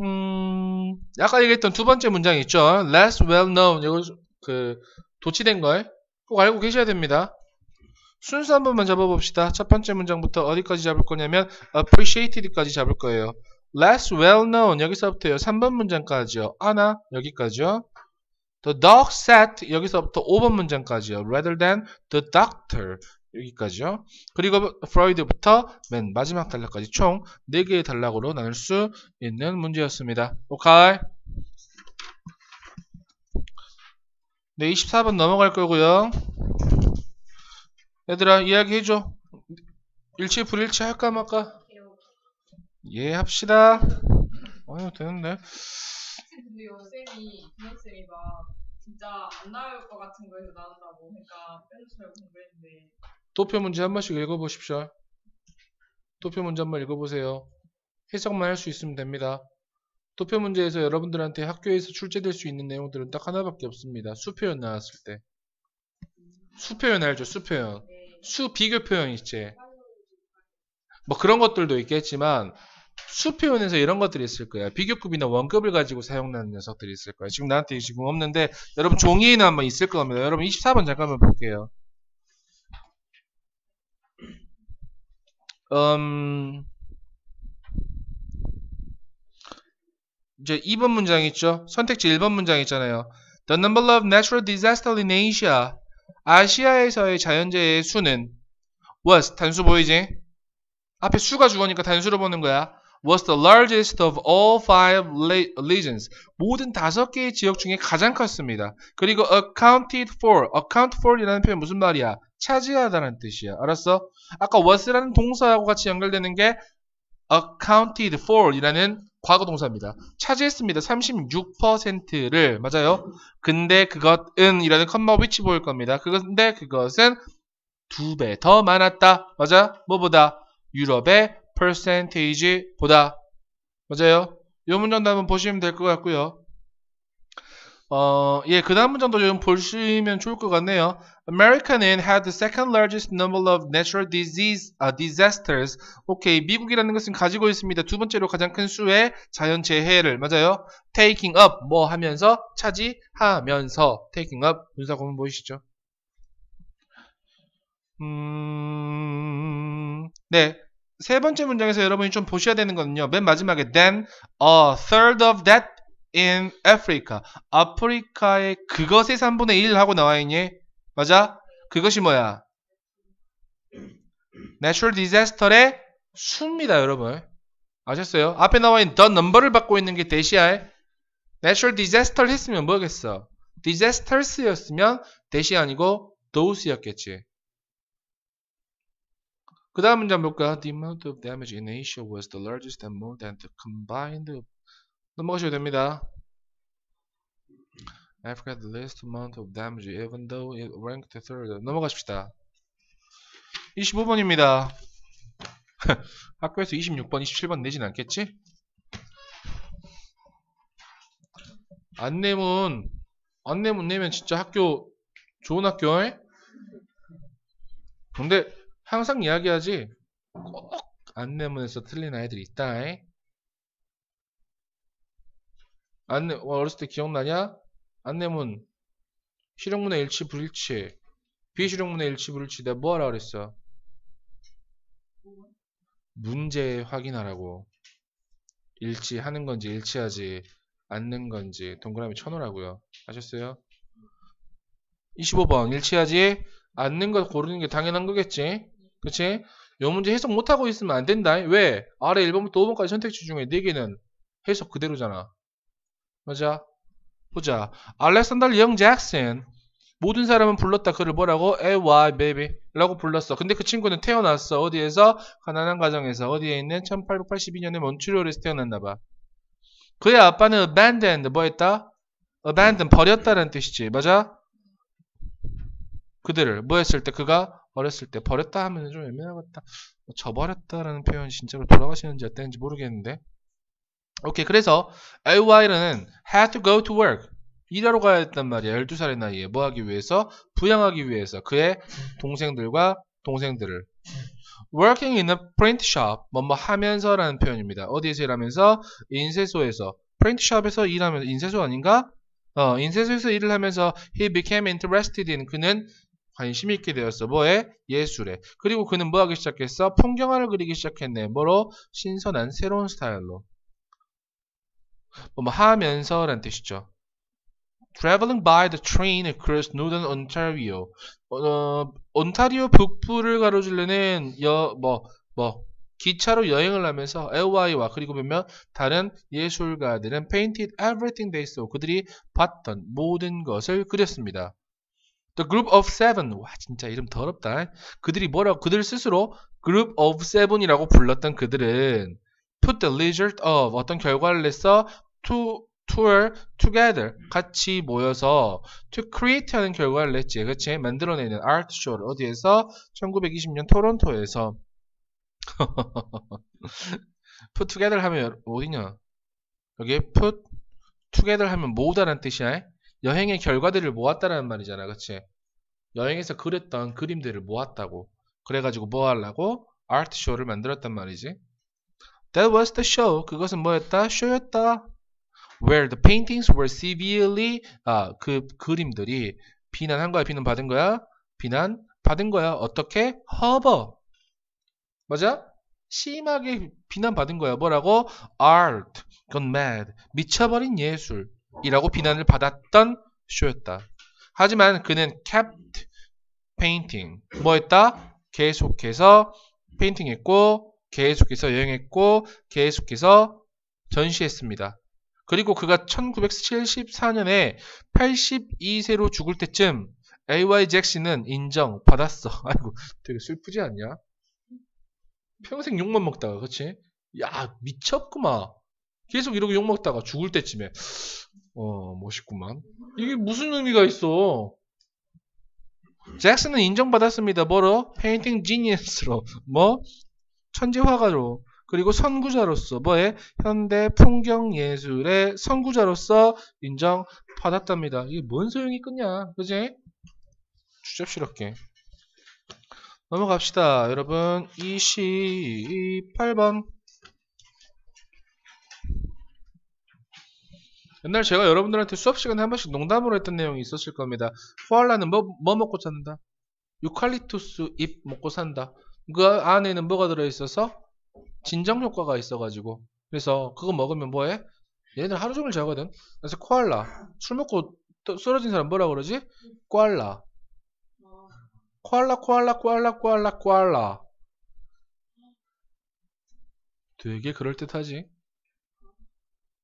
음, 아까 얘기했던 두 번째 문장 있죠? less well known. 이거 그 도치된 걸 꼭 알고 계셔야 됩니다. 순서 한 번만 잡아봅시다. 첫 번째 문장부터 어디까지 잡을 거냐면 appreciated까지 잡을 거예요. less well known 여기서부터요. 3번 문장까지요. 아나 여기까지요. The dog sat 여기서부터 5번 문장까지요. rather than the doctor 여기까지요. 그리고 프로이드부터 맨 마지막 단락까지 총 4개의 단락으로 나눌 수 있는 문제였습니다. 오케이? 네, 24번 넘어갈 거고요. 얘들아, 이야기해줘. 일치, 불일치 할까 말까? 예, 합시다. 어휴, 되는데. 근데 요쌤이 김학생이 막 진짜 안 나올 것 같은 거에서 나온다고 그러니까 빼놓으라고 공부했는데 도표 문제 한 번씩 읽어보십시오. 도표 문제 한 번 읽어보세요. 해석만 할 수 있으면 됩니다. 도표 문제에서 여러분들한테 학교에서 출제될 수 있는 내용들은 딱 하나밖에 없습니다. 수표현 나왔을 때. 수표현 알죠? 수표현. 네. 수 비교 표현 있지. 뭐 그런 것들도 있겠지만 수표현에서 이런 것들이 있을 거야. 비교급이나 원급을 가지고 사용하는 녀석들이 있을 거야. 지금 나한테 지금 없는데 여러분 종이에는 한번 있을 겁니다. 여러분 24번 잠깐만 볼게요. 음, 이제 2번 문장 있죠? 선택지 1번 문장 있잖아요. The number of natural disasters in Asia. 아시아에서의 자연재해의 수는 was 단수 보이지? 앞에 수가 주어니까 단수로 보는 거야. was the largest of all five regions. 모든 다섯 개의 지역 중에 가장 컸습니다. 그리고 accounted for. account for이라는 표현 무슨 말이야? 차지하다라는 뜻이야. 알았어? 아까 was라는 동사하고 같이 연결되는 게 accounted for이라는 과거 동사입니다. 차지했습니다. 36%를 맞아요. 근데 그것은 이라는 컴마 위치 보일 겁니다. 그런데 그것은 두 배 더 많았다. 맞아? 뭐보다? 유럽의 percentage보다 맞아요? 이 문장도 한번 보시면 될 것 같고요. 어, 예, 그 다음 문장도 좀 보시면 좋을 것 같네요. America는 had the second largest number of natural disease, uh, disasters. 오케이, 미국이라는 것은 가지고 있습니다. 두 번째로 가장 큰 수의 자연재해를, 맞아요? taking up, 뭐 하면서, 차지하면서, taking up, 분사구문 보이시죠? 음, 네. 세 번째 문장에서 여러분이 좀 보셔야 되는 거는요. 맨 마지막에 then a third of that in Africa. 아프리카의 그것의 3분의 1 하고 나와 있니? 맞아? 그것이 뭐야? Natural disaster의 수입니다, 여러분. 아셨어요? 앞에 나와 있는 the number를 받고 있는 게 대시할 natural disaster 했으면 뭐겠어? disasters였으면 대시 아니고 those였겠지. 그 다음 문제 한번 볼까? The amount of damage in Asia was the largest and more than the combined 넘어가셔도 됩니다. Africa had the least amount of damage even though it ranked third. 넘어가십시다. 25번입니다. 학교에서 26번, 27번 내진 않겠지? 안내문, 안내문 내면 진짜 학교, 좋은 학교, 에? 근데 항상 이야기하지, 꼭 안내문에서 틀린 아이들이 있다, 에? 안내 어, 어렸을 때 기억나냐? 안내문 실용문의 일치 불일치 비실용문의 일치 불일치 내가 뭐하라 그랬어? 문제 확인하라고 일치하는 건지 일치하지 않는 건지 동그라미 쳐놓으라고요 아셨어요? 25번 일치하지 않는 걸 고르는 게 당연한 거겠지 그치? 요 문제 해석 못하고 있으면 안 된다 왜? 아래 1번부터 5번까지 선택지 중에 4개는 해석 그대로잖아 맞아? 보자. 알렉산더 영 잭슨. 모든 사람은 불렀다. 그를 뭐라고? AY baby 라고 불렀어. 근데 그 친구는 태어났어. 어디에서? 가난한 가정에서. 어디에 있는? 1882년에 몬트리올에서 태어났나 봐. 그의 아빠는 abandoned 뭐 했다? abandon 버렸다는 뜻이지. 맞아? 그들을 뭐 했을 때? 그가 어렸을 때 버렸다 하면 좀 애매하겠다. 뭐 저버렸다라는 표현 진짜로 돌아가시는지 어땠는지 모르겠는데 오케이 그래서 AY는 had to go to work 일하러 가야 했단 말이야 12살의 나이에 뭐 하기 위해서? 부양하기 위해서 그의 동생들과 동생들을 working in a print shop 뭐뭐 하면서 라는 표현입니다 어디에서 일하면서? 인쇄소에서 shop에서 일하면서 인쇄소 아닌가? 어 인쇄소에서 일을 하면서 he became interested in 그는 관심 있게 되었어. 뭐에? 예술에. 그리고 그는 뭐 하기 시작했어? 풍경화를 그리기 시작했네. 뭐로? 신선한 새로운 스타일로. 뭐 하면서 라는 뜻이죠. Traveling by the train across northern Ontario. 어, 온타리오 북부를 가로질르는 여, 뭐, 뭐, 기차로 여행을 하면서 LY와 그리고 몇몇 다른 예술가들은 painted everything they saw. 그들이 봤던 모든 것을 그렸습니다. The group of seven. 와, 진짜 이름 더럽다. 그들이 뭐라고, 그들 스스로 group of seven이라고 불렀던 그들은 put the result of 어떤 결과를 냈어? To tour together. 같이 모여서 to create 하는 결과를 냈지. 그치? 만들어내는 art show를. 어디에서? 1920년 토론토에서. put together 하면 어디냐? 여기 put together 하면 모으다라는 뜻이야. 여행의 결과들을 모았다라는 말이잖아. 그치? 여행에서 그렸던 그림들을 모았다고. 그래가지고 뭐 하려고? art show를 만들었단 말이지. That was the show. 그것은 뭐였다? 쇼였다 where the paintings were severely 아, 그 그림들이 비난한 거야, 비난 받은 거야? 비난 받은 거야. 어떻게? 허버. 맞아? 심하게 비난받은 거야. 뭐라고? art, gone mad. 미쳐버린 예술이라고 비난을 받았던 쇼였다. 하지만 그는 kept painting. 뭐 했다? 계속해서 페인팅 했고 계속해서 여행했고 계속해서 전시했습니다. 그리고 그가 1974년에 82세로 죽을 때쯤 A.Y. 잭슨은 인정받았어. 아이고, 되게 슬프지 않냐? 평생 욕만 먹다가, 그치? 야, 미쳤구만. 계속 이러고 욕 먹다가 죽을 때쯤에. 어, 멋있구만. 이게 무슨 의미가 있어? 잭슨은 인정받았습니다. 뭐로? painting genius로. 뭐? 천재 화가로. 그리고 선구자로서 뭐에 현대 풍경 예술의 선구자로서 인정받았답니다. 이게 뭔 소용이 있겠냐, 그지? 주접스럽게 넘어갑시다. 여러분 28번 옛날 제가 여러분들한테 수업 시간에 한 번씩 농담으로 했던 내용이 있었을 겁니다. 코알라는 뭐, 뭐 먹고 산다? 유칼립투스 잎 먹고 산다. 그 안에는 뭐가 들어있어서? 진정 효과가 있어가지고. 그래서 그거 먹으면 뭐해? 얘네들 하루 종일 자거든. 그래서 코알라. 술 먹고 또 쓰러진 사람 뭐라 그러지? 코알라. 코알라 코알라 코알라 코알라 코알라. 되게 그럴듯하지.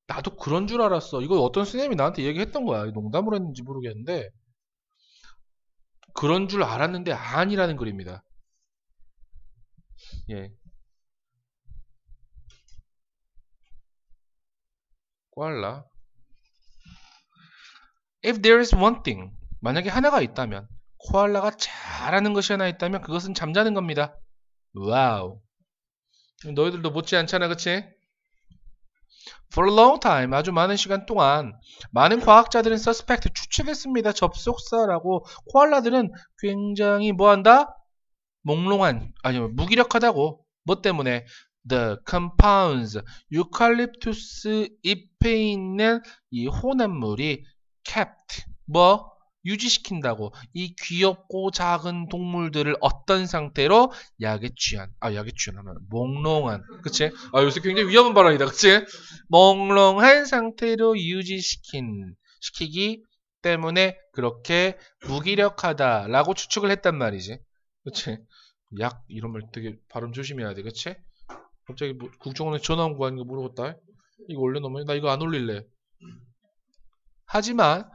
나도 그런 줄 알았어. 이거 어떤 스님이 나한테 얘기했던 거야. 농담으로 했는지 모르겠는데. 그런 줄 알았는데 아니라는 글입니다. 예 코알라 If there is one thing 만약에 하나가 있다면 코알라가 잘하는 것이 하나 있다면 그것은 잠자는 겁니다. 와우 너희들도 못지 않잖아 그치? For a long time 아주 많은 시간 동안 많은 과학자들은 suspect 추측했습니다. 접속사라고 코알라들은 굉장히 뭐한다? 몽롱한 아니 무기력하다고 뭐 때문에 the compounds 유칼립투스 잎에 있는 이 혼합물이 kept 뭐 유지시킨다고 이 귀엽고 작은 동물들을 어떤 상태로 약에 취한 아 약에 취하면 몽롱한 그치? 아 요새 굉장히 위험한 발언이다 그치? 몽롱한 상태로 유지시킨 시키기 때문에 그렇게 무기력하다라고 추측을 했단 말이지. 그치? 약 이런 말 되게 발음 조심해야 돼 그치 갑자기 뭐 국정원에 전화 온 거 아닌가 모르겠다 이거 올려놓으면 나 이거 안 올릴래 하지만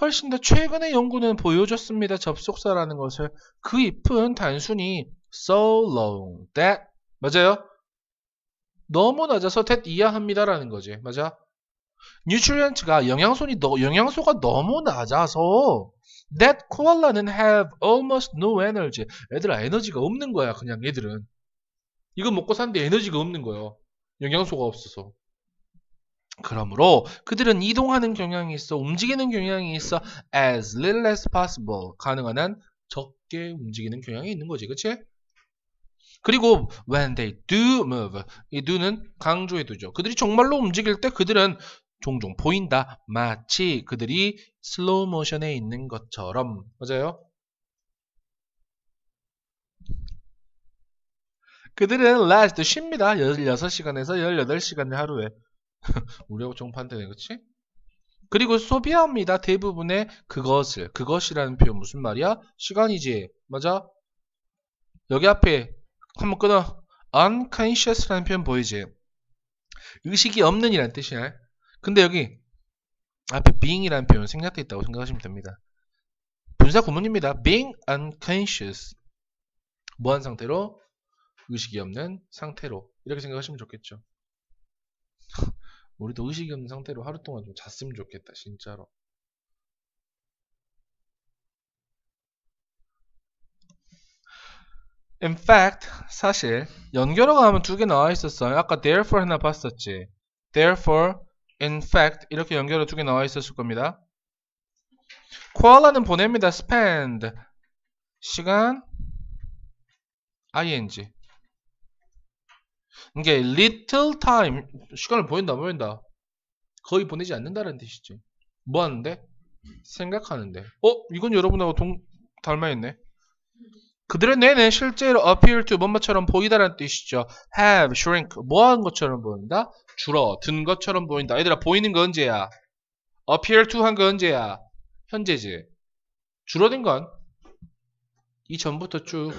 훨씬 더 최근의 연구는 보여줬습니다. 접속사라는 것을. 그 잎은 단순히 so long that 맞아요? 너무 낮아서 that 이하합니다라는 거지. 맞아? nutrient가 영양소니 너, 영양소가 너무 낮아서 that koala는 have almost no energy. 애들아 에너지가 없는 거야. 그냥 얘들은. 이거 먹고 사는데 에너지가 없는 거예요. 영양소가 없어서. 그러므로 그들은 이동하는 경향이 있어 움직이는 경향이 있어 as little as possible 가능한 한 적게 움직이는 경향이 있는 거지 그치? 그리고 when they do move 이 do는 강조해 두죠 그들이 정말로 움직일 때 그들은 종종 보인다 마치 그들이 슬로우 모션에 있는 것처럼 맞아요? 그들은 last 쉽니다 16시간에서 18시간을 하루에 우리하고 정반대네, 그치? 그리고 소비합니다. 대부분의 그것을. 그것이라는 표현 무슨 말이야? 시간이지. 맞아? 여기 앞에 한번 끊어. unconscious라는 표현 보이지? 의식이 없는 이란 뜻이야. 근데 여기 앞에 being이라는 표현 생략돼 있다고 생각하시면 됩니다. 분사 구문입니다. being unconscious. 무한 상태로 의식이 없는 상태로 이렇게 생각하시면 좋겠죠. 우리도 의식이 없는 상태로 하루 동안 좀 잤으면 좋겠다 진짜로 In fact, 사실 연결어가 하면 두 개 나와 있었어요. 아까 therefore 하나 봤었지. Therefore, in fact 이렇게 연결어 두 개 나와 있었을 겁니다. koala는 보냅니다. spend 시간 ing 이게 little time 시간을 보낸다 보낸다 거의 보내지 않는다는 뜻이지 뭐 하는데? 생각하는데 어? 이건 여러분하고 동, 닮아있네 그들의 뇌는 실제로 appear to 뭔가처럼 보이다라는 뜻이죠 have, shrink 뭐한 것처럼 보인다? 줄어든 것처럼 보인다 얘들아 보이는 거 언제야? appear to 한거 언제야? 현재지 줄어든 건 이 전부터 쭉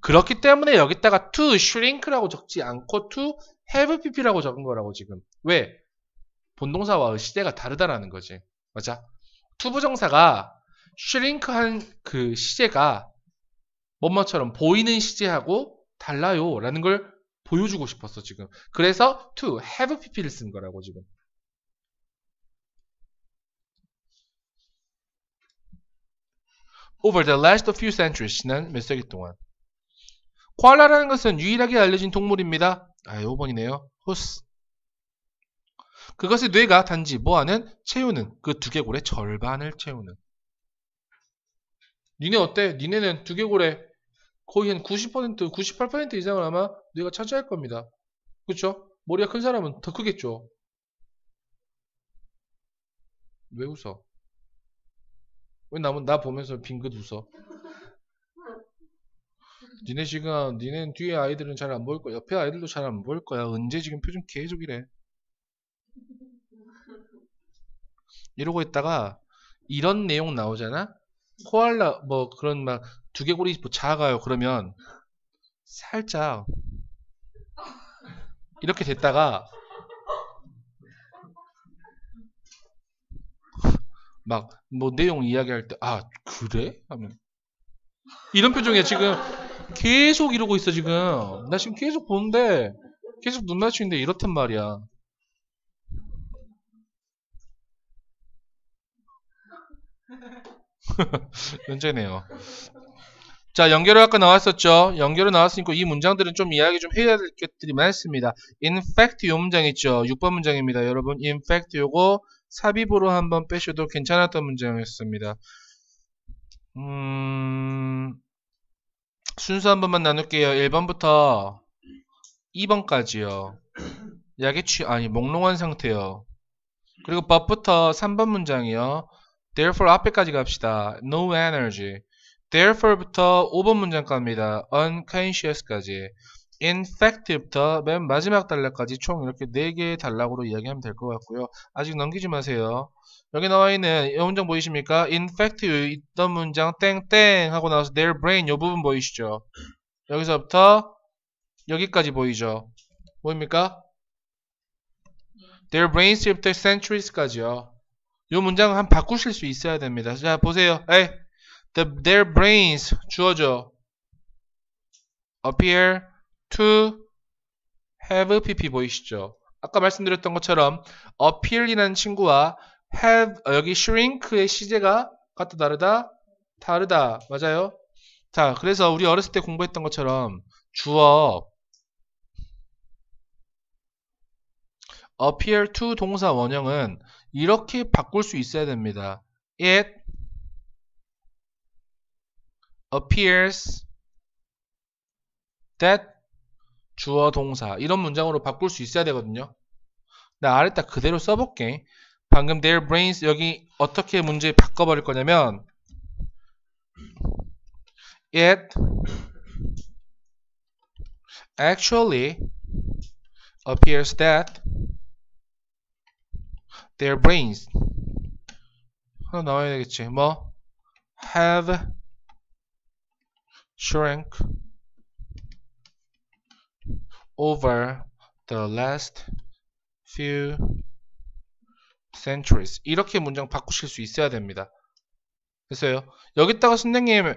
그렇기 때문에 여기다가 to shrink라고 적지 않고 to have pp라고 적은 거라고 지금. 왜? 본동사와 시제가 다르다라는 거지. 맞아? to부정사가 shrink한 그 시제가 뭐뭐처럼 보이는 시제하고 달라요 라는 걸 보여주고 싶었어 지금. 그래서 to have pp를 쓴 거라고 지금. Over the last few centuries, 지난 몇 세기 동안 코알라라는 것은 유일하게 알려진 동물입니다. 아, 5번이네요. 호스. 그것의 뇌가 단지 뭐하는? 채우는 그 두개골의 절반을 채우는. 니네 어때? 니네는 두개골의 거의 한 90%, 98% 이상을 아마 뇌가 차지할 겁니다. 그렇죠? 머리가 큰 사람은 더 크겠죠. 왜 웃어? 왜 남은 나 보면서 빙긋 웃어? 니네 지금 니네 뒤에 아이들은 잘 안 보일 거야. 옆에 아이들도 잘 안 보일 거야. 언제 지금 표정 계속 이래. 이러고 있다가 이런 내용 나오잖아. 코알라 뭐 그런 막 두개골이 뭐 작아요. 그러면 살짝 이렇게 됐다가 막 뭐 내용 이야기할 때 아 그래 하면 이런 표정이야 지금 계속 이러고 있어 지금. 나 지금 계속 보는데 계속 눈 맞추는데 이렇단 말이야. 문제네요. 자 연결어 아까 나왔었죠? 연결어 나왔으니까 이 문장들은 좀 이야기 좀 해야 될 것들이 많습니다. In fact 요 문장 있죠? 6번 문장입니다. 여러분 in fact 요거 삽입으로 한번 빼셔도 괜찮았던 문장이었습니다. 음... 순서 한 번만 나눌게요. 1번부터 2번까지요. 약에 취 아니 몽롱한 상태요. 그리고 but부터 3번 문장이요. therefore 앞에까지 갑시다. no energy. therefore부터 5번 문장 갑니다. unconscious까지. Infective부터 맨 마지막 단락까지 총 이렇게 4개의 단락으로 이야기하면 될 것 같고요. 아직 넘기지 마세요. 여기 나와 있는 이 문장 보이십니까? infective 있던 문장 땡땡 하고 나와서 their brain 이 부분 보이시죠? 여기서부터 여기까지 보이죠? 보입니까? their brains부터 centuries까지요. 이 문장을 한 바꾸실 수 있어야 됩니다. 자 보세요. 에이, the, their brains 주어져 appear to have pp 보이시죠? 아까 말씀드렸던 것처럼 appear이라는 친구와 have 어, 여기 shrink의 시제가 같다 다르다 다르다 맞아요? 자 그래서 우리 어렸을 때 공부했던 것처럼 주어 appear to 동사 원형은 이렇게 바꿀 수 있어야 됩니다. It appears that 주어 동사 이런 문장으로 바꿀 수 있어야 되거든요. 나 아래다 그대로 써볼게. 방금 their brains 여기 어떻게 문제 바꿔버릴 거냐면 it actually appears that their brains 하나 나와야 되겠지. 뭐 have shrunk over the last few centuries. 이렇게 문장 바꾸실 수 있어야 됩니다. 됐어요? 여기다가 선생님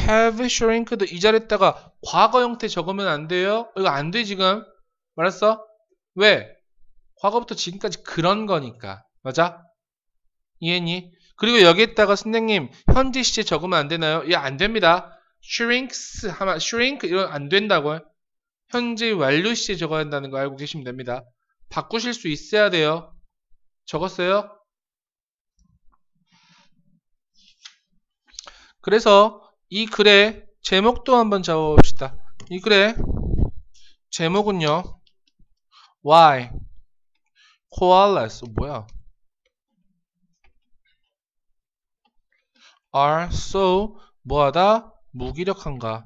have shrinked 이 자리에다가 과거 형태 적으면 안 돼요? 이거 안 돼 지금. 말했어? 왜? 과거부터 지금까지 그런 거니까. 맞아? 이해니? 그리고 여기에다가 선생님 현재 시제 적으면 안 되나요? 예, 안 됩니다. shrinks 하면 shrink 이런 안 된다고요. 현재 완료 시제 적어야 한다는 거 알고 계시면 됩니다. 바꾸실 수 있어야 돼요. 적었어요? 그래서 이 글의 제목도 한번 잡아봅시다. 이 글의 제목은요. Why koalas 뭐야? are so 뭐하다 무기력한가?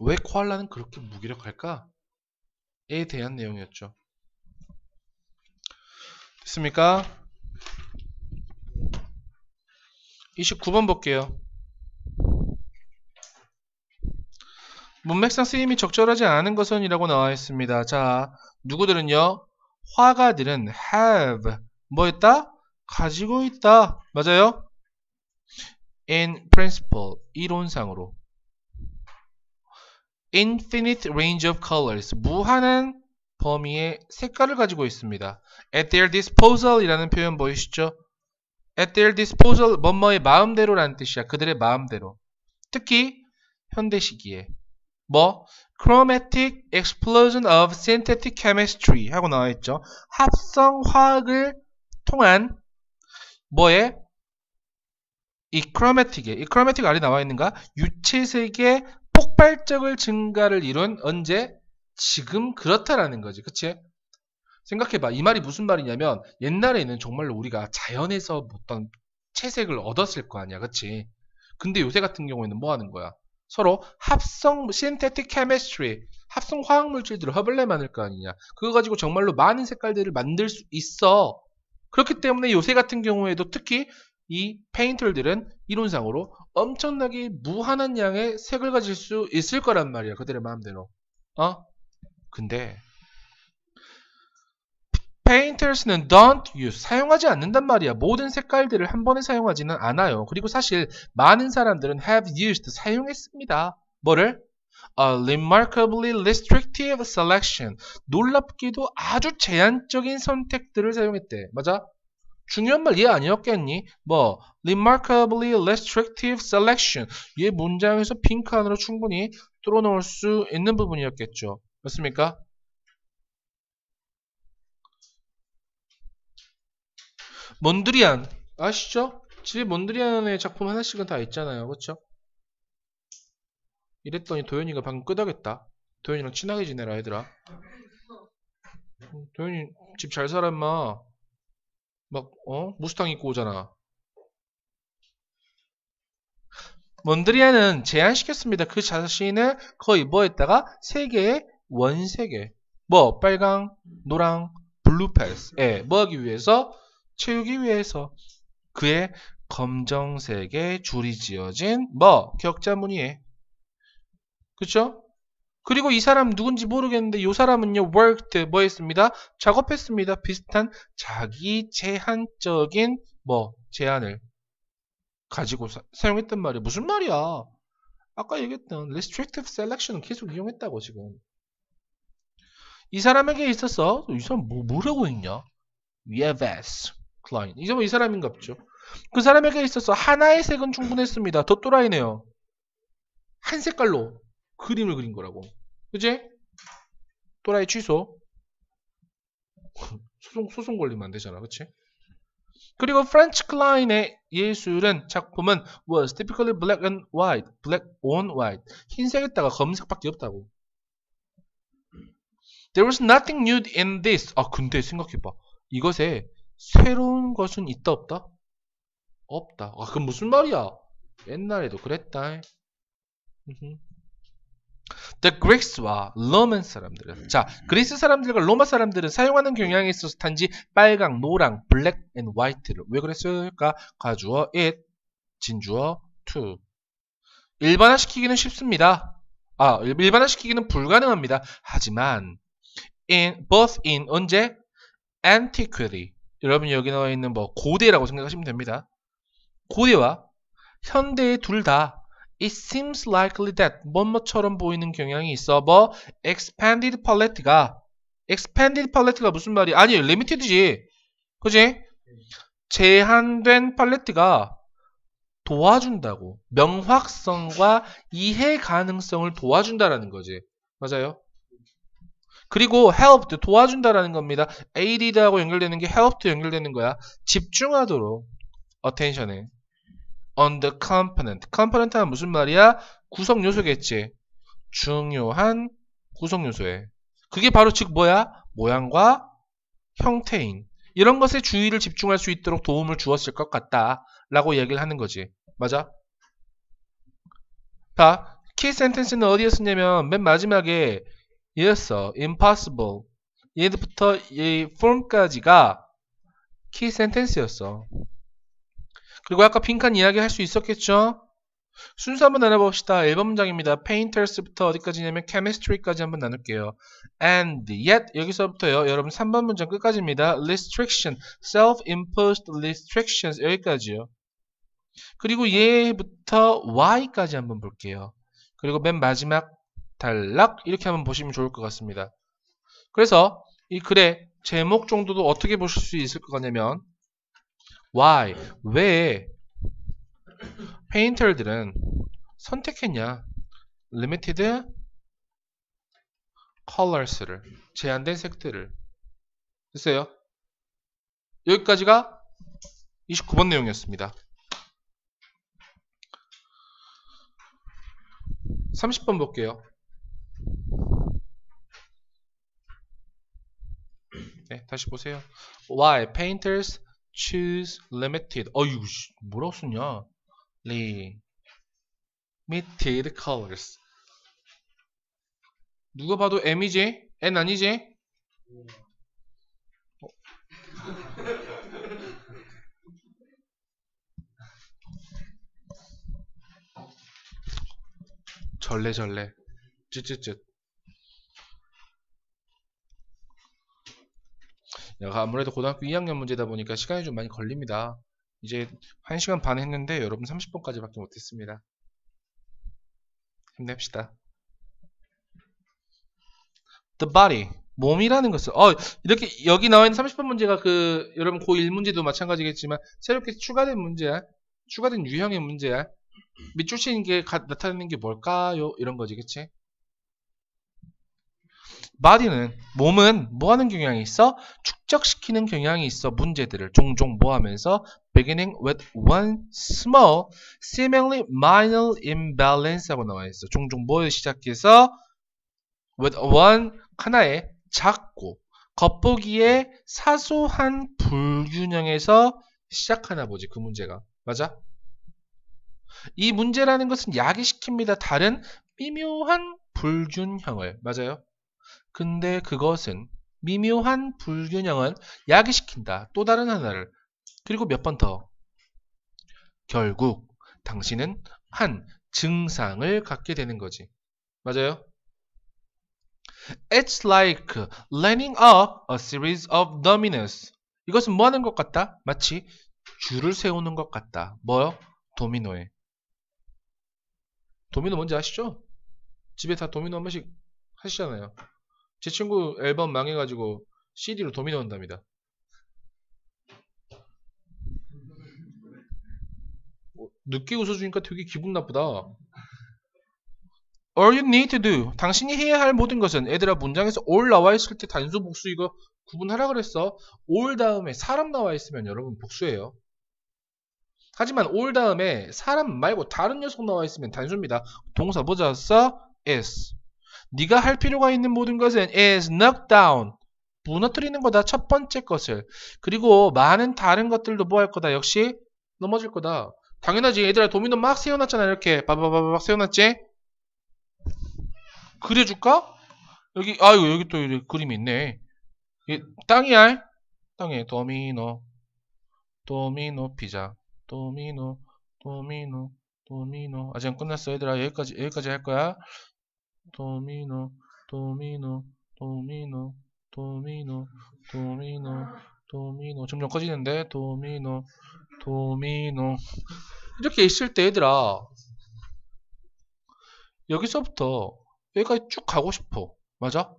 왜 코알라는 그렇게 무기력할까? 에 대한 내용이었죠. 됐습니까? 29번 볼게요. 문맥상 쓰임이 적절하지 않은 것은 이라고 나와 있습니다. 자, 누구들은요? 화가들은 have 뭐 했다? 가지고 있다. 맞아요? in principle 이론상으로 infinite range of colors 무한한 범위의 색깔을 가지고 있습니다. at their disposal 이라는 표현 보이시죠? at their disposal 뭐뭐의 마음대로라는 뜻이야. 그들의 마음대로. 특히 현대 시기에 뭐 chromatic explosion of synthetic chemistry 하고 나와 있죠. 합성 화학을 통한 뭐에 이 chromatic에 이 chromatic 아래 나와 있는가? 유채색의 폭발적을 증가를 이룬 언제? 지금 그렇다라는 거지. 그치? 생각해봐. 이 말이 무슨 말이냐면 옛날에는 정말로 우리가 자연에서 어떤 채색을 얻었을 거 아니야. 그치? 근데 요새 같은 경우에는 뭐 하는 거야? 서로 합성 synthetic chemistry 합성 화학 물질들을 허블레 만들 거 아니냐. 그거 가지고 정말로 많은 색깔들을 만들 수 있어. 그렇기 때문에 요새 같은 경우에도 특히 이 페인터들은 이론상으로 엄청나게 무한한 양의 색을 가질 수 있을 거란 말이야. 그들의 마음대로. 어? 근데 페인터스는 don't use 사용하지 않는단 말이야. 모든 색깔들을 한 번에 사용하지는 않아요. 그리고 사실 많은 사람들은 have used 사용했습니다. 뭐를? A remarkably restrictive selection. 놀랍게도 아주 제한적인 선택들을 사용했대. 맞아? 중요한 말 이해 아니었겠니? 뭐 remarkably restrictive selection. 얘 문장에서 핑크 안으로 충분히 뚫어놓을 수 있는 부분이었겠죠. 맞습니까? 몬드리안 아시죠? 집에 몬드리안의 작품 하나씩은 다 있잖아요. 그렇죠? 이랬더니 도현이가 방금 끄덕였다. 도현이랑 친하게 지내라 얘들아. 음, 도현이 집잘 임마. 막 어? 무스탕 입고 오잖아. 몬드리안은 제한시켰습니다. 그 자신을 거의 뭐에다가 세 개의 원색에. 뭐 빨강, 노랑, 블루 패스. 예, 뭐 하기 위해서 채우기 위해서 그의 검정색의 줄이 지어진 뭐 격자 무늬에 그쵸? 그리고 이 사람 누군지 모르겠는데 이 사람은요 worked 뭐 했습니다? 작업했습니다. 비슷한 자기 제한적인 뭐 제한을 가지고 사, 용했단 말이야. 무슨 말이야? 아까 얘기했던 restrictive selection은 계속 이용했다고 지금. 이 사람에게 있어서 이 사람 뭐, 뭐라고 했냐? Yes, client. 이제 뭐이 사람인가 보죠. 그 사람에게 있어서 하나의 색은 충분했습니다. 더 또라이네요. 한 색깔로 그림을 그린 거라고. 그지? 또라이 취소. 소송, 소송 걸리면 안 되잖아. 그치? 그리고 프란츠 클라인의 예술은 작품은 was typically black and white, black on white. 흰색에다가 검은색밖에 없다고. There was nothing new in this. 아 근데 생각해봐. 이것에 새로운 것은 있다 없다? 없다. 아 그럼 무슨 말이야? 옛날에도 그랬다. The Greeks와 Roman 사람들은 자 그리스 사람들과 로마 사람들은 사용하는 경향에 있어서 단지 빨강, 노랑, black and white를 왜 그랬을까? 가주어 it, 진주어 to 일반화시키기는 쉽습니다. 아 일반화시키기는 불가능합니다. 하지만 in both in 언제 antiquity 여러분 여기 나와 있는 뭐 고대라고 생각하시면 됩니다. 고대와 현대의 둘 다 It seems likely that 뭐뭐처럼 보이는 경향이 있어. 뭐 expanded palette가 expanded palette가 무슨 말이? 아니 limited지. 그지? 제한된 팔레트가 도와준다고. 명확성과 이해 가능성을 도와준다라는 거지. 맞아요? 그리고 helped 도와준다라는 겁니다. aided하고 연결되는 게 helped 연결되는 거야. 집중하도록 attention에. On the component. component는 무슨 말이야? 구성 요소겠지. 중요한 구성 요소에. 그게 바로 즉 뭐야? 모양과 형태인. 이런 것에 주의를 집중할 수 있도록 도움을 주었을 것 같다. 라고 얘기를 하는 거지. 맞아? 자, 키 센텐스는 어디에 썼냐면 맨 마지막에 얘였어. impossible. 얘부터 이 form까지가 키 센텐스였어. 그리고 아까 빈칸 이야기 할 수 있었겠죠? 순서 한번 나눠봅시다. 1번 문장입니다. painters부터 어디까지냐면 chemistry까지 한번 나눌게요. and yet 여기서부터요. 여러분 3번 문장 끝까지입니다. restriction, self-imposed restrictions 여기까지요. 그리고 얘부터 y까지 한번 볼게요. 그리고 맨 마지막 단락 이렇게 한번 보시면 좋을 것 같습니다. 그래서 이 글의 제목 정도도 어떻게 보실 수 있을 것 같냐면 why? 왜 페인터들은 선택했냐? Limited colors를 제한된 색들을. 됐어요? 여기까지가 29번 내용이었습니다. 30번 볼게요. 네, 다시 보세요. Why? Painters choose limited. 어유 뭐라고 쓰냐? limited colors. 누가 봐도 M이지? N 아니지? 어. 절레절레 쯧쯧쯧 아무래도 고등학교 2학년 문제다 보니까 시간이 좀 많이 걸립니다. 이제 1시간 반 했는데 여러분 30분까지밖에 못했습니다. 힘냅시다. The body 몸이라는 것은 어 이렇게 여기 나와 있는 30번 문제가 그 여러분 고1 문제도 마찬가지겠지만 새롭게 추가된 문제야. 추가된 유형의 문제야. 밑줄 치는 게 가, 나타내는 게 뭘까요? 이런 거지, 그치? Body는 몸은 뭐 하는 경향이 있어? 축적시키는 경향이 있어 문제들을 종종 모하면서 beginning with one small, seemingly minor imbalance 하고 나와 있어. 종종 뭐에 시작해서 with one 하나의 작고 겉보기에 사소한 불균형에서 시작하나 보지 그 문제가 맞아? 이 문제라는 것은 야기시킵니다. 다른 미묘한 불균형을 맞아요? 근데 그것은 미묘한 불균형은 야기시킨다. 또 다른 하나를 그리고 몇 번 더. 결국 당신은 한 증상을 갖게 되는 거지. 맞아요? It's like lining up a series of dominoes. 이것은 뭐 하는 것 같다? 마치 줄을 세우는 것 같다. 뭐요? 도미노에. 도미노 뭔지 아시죠? 집에 다 도미노 한 번씩 하시잖아요. 제 친구 앨범 망해가지고 CD로 도미노 한답니다. 어, 늦게 웃어주니까 되게 기분 나쁘다. All you need to do. 당신이 해야 할 모든 것은 애들아 문장에서 all 나와 있을 때 단수 복수 이거 구분하라 그랬어. all 다음에 사람 나와 있으면 여러분 복수예요. 하지만 all 다음에 사람 말고 다른 녀석 나와 있으면 단수입니다. 동사 뭐자 써? is. 네가 할 필요가 있는 모든 것은 is knock down. 무너뜨리는 거다. 첫 번째 것을. 그리고 많은 다른 것들도 뭐 할 거다. 역시 넘어질 거다. 당연하지. 얘들아 도미노 막 세워놨잖아. 이렇게 바바바바박 세워놨지? 그려줄까? 여기 아유 여기 또 이렇게 그림이 있네. 이, 땅이야. 땅에 도미노 도미노 피자 도미노 도미노 도미노 아직 안 끝났어 얘들아 여기까지 여기까지 할 거야. 도미노 도미노 도미노 도미노 도미노 도미노. 점점 커지는데? 도미노 도미노. 이렇게 있을 때 얘들아 여기서부터 여기까지 쭉 가고 싶어. 맞아?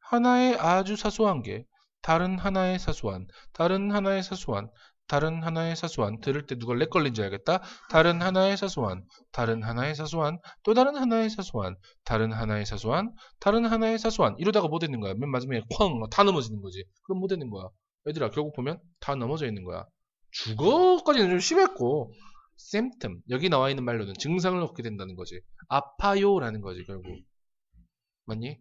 하나의 아주 사소한 게 다른 하나의 사소한 다른 하나의 사소한 다른 하나의 사소한 들을 때 누가 렉 걸린지 알겠다? 다른 하나의 사소한 다른 하나의 사소한 또 다른 하나의 사소한 다른 하나의 사소한 다른 하나의 사소한. 이러다가 뭐 되는 거야. 맨 마지막에 쾅 다 넘어지는 거지. 그럼 뭐 되는 거야. 얘들아 결국 보면 다 넘어져 있는 거야. 죽어까지는 좀 심했고. symptom. 여기 나와 있는 말로는 증상을 얻게 된다는 거지. 아파요라는 거지 결국. 맞니?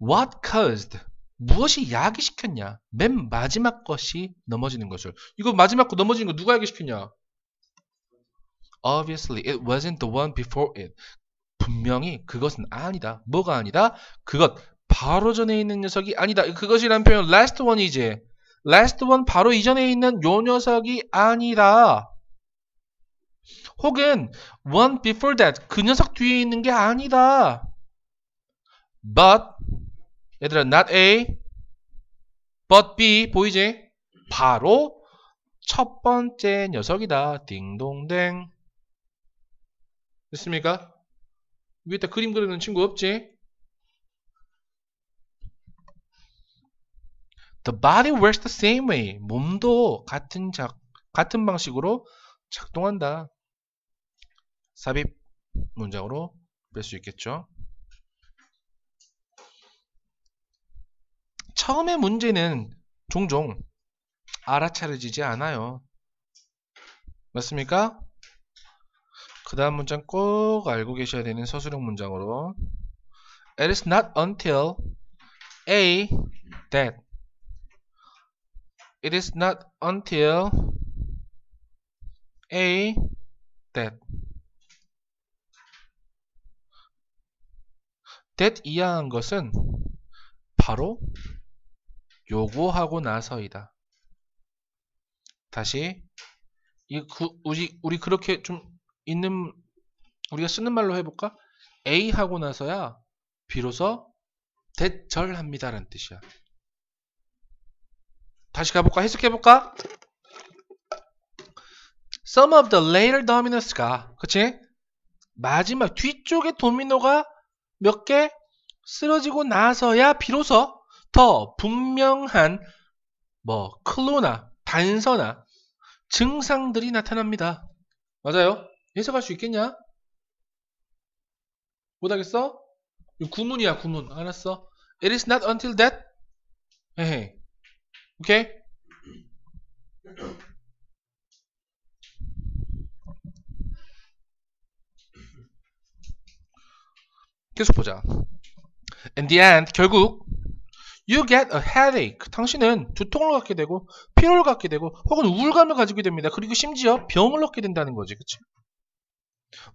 What caused? 무엇이 야기시켰냐? 맨 마지막 것이 넘어지는 것을. 이거 마지막 거 넘어지는 거 누가 야기시켰냐? Obviously, it wasn't the one before it. 분명히 그것은 아니다. 뭐가 아니다? 그것 바로 전에 있는 녀석이 아니다. 그것이란 표현 last one이 지. last one 바로 이전에 있는 요 녀석이 아니다. 혹은 one before that 그 녀석 뒤에 있는 게 아니다. but 얘들아 not A but B 보이지? 바로 첫 번째 녀석이다. 딩동댕 됐습니까? 위에다 그림 그리는 친구 없지? The body works the same way. 몸도 같은 작, 같은 방식으로 작동한다. 삽입 문장으로 뺄 수 있겠죠. 처음의 문제는 종종 알아차려지지 않아요. 맞습니까? 그 다음 문장 꼭 알고 계셔야 되는 서술형 문장으로 It is not until A that It is not until A that that 이하한 것은 바로 요구하고 나서이다. 다시 이 그, 우리 우리 그렇게 좀 있는 우리가 쓰는 말로 해볼까? A 하고 나서야 비로소 대절합니다라는 뜻이야. 다시 가볼까? 해석해볼까? Some of the later dominoes가 그치? 마지막 뒤쪽에 도미노가 몇 개 쓰러지고 나서야 비로소 더 분명한 뭐 클로나 단서나 증상들이 나타납니다. 맞아요? 해석할 수 있겠냐? 못하겠어? 구문이야 구문 알았어? It is not until that 에헤이 오케이? 계속 보자. In the end, 결국 you get a headache. 당신은 두통을 갖게 되고 피로를 갖게 되고 혹은 우울감을 가지게 됩니다. 그리고 심지어 병을 얻게 된다는 거지. 그치?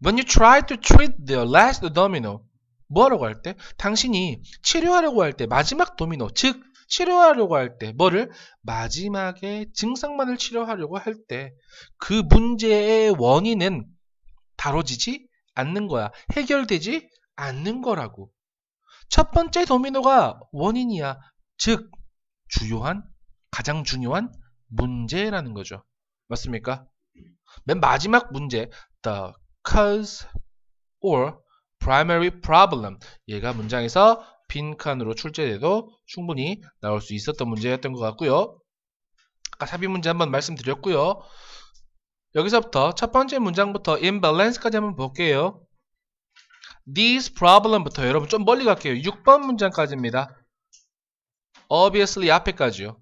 When you try to treat the last domino 뭐라고 할 때? 당신이 치료하려고 할 때 마지막 도미노 즉 치료하려고 할 때 뭐를 마지막에 증상만을 치료하려고 할 때 그 문제의 원인은 다뤄지지 않는 거야. 해결되지 않는 거라고. 첫 번째 도미노가 원인이야. 즉 주요한 가장 중요한 문제라는 거죠. 맞습니까? 맨 마지막 문제 the cause or primary problem 얘가 문장에서 빈칸으로 출제돼도 충분히 나올 수 있었던 문제였던 것 같고요. 아까 삽입 문제 한번 말씀드렸고요. 여기서부터 첫 번째 문장부터 imbalance까지 한번 볼게요. These problem부터 여러분 좀 멀리 갈게요. 6번 문장까지입니다. obviously 앞에까지요.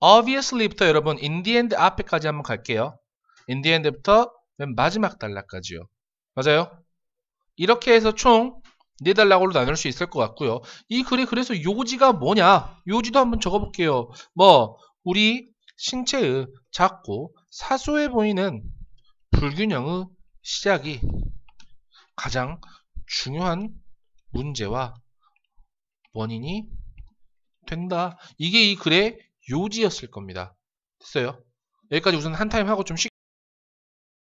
obviously부터 여러분 in the end 앞에까지 한번 갈게요. in the end부터 맨 마지막 단락까지요. 맞아요? 이렇게 해서 총 4단락으로 나눌 수 있을 것 같고요. 이 글에 그래서 요지가 뭐냐? 요지도 한번 적어볼게요. 뭐 우리 신체의 작고 사소해 보이는 불균형의 시작이 가장 중요한 문제와 원인이 된다. 이게 이 글의 요지였을 겁니다. 됐어요? 여기까지 우선 한 타임 하고 좀 쉬.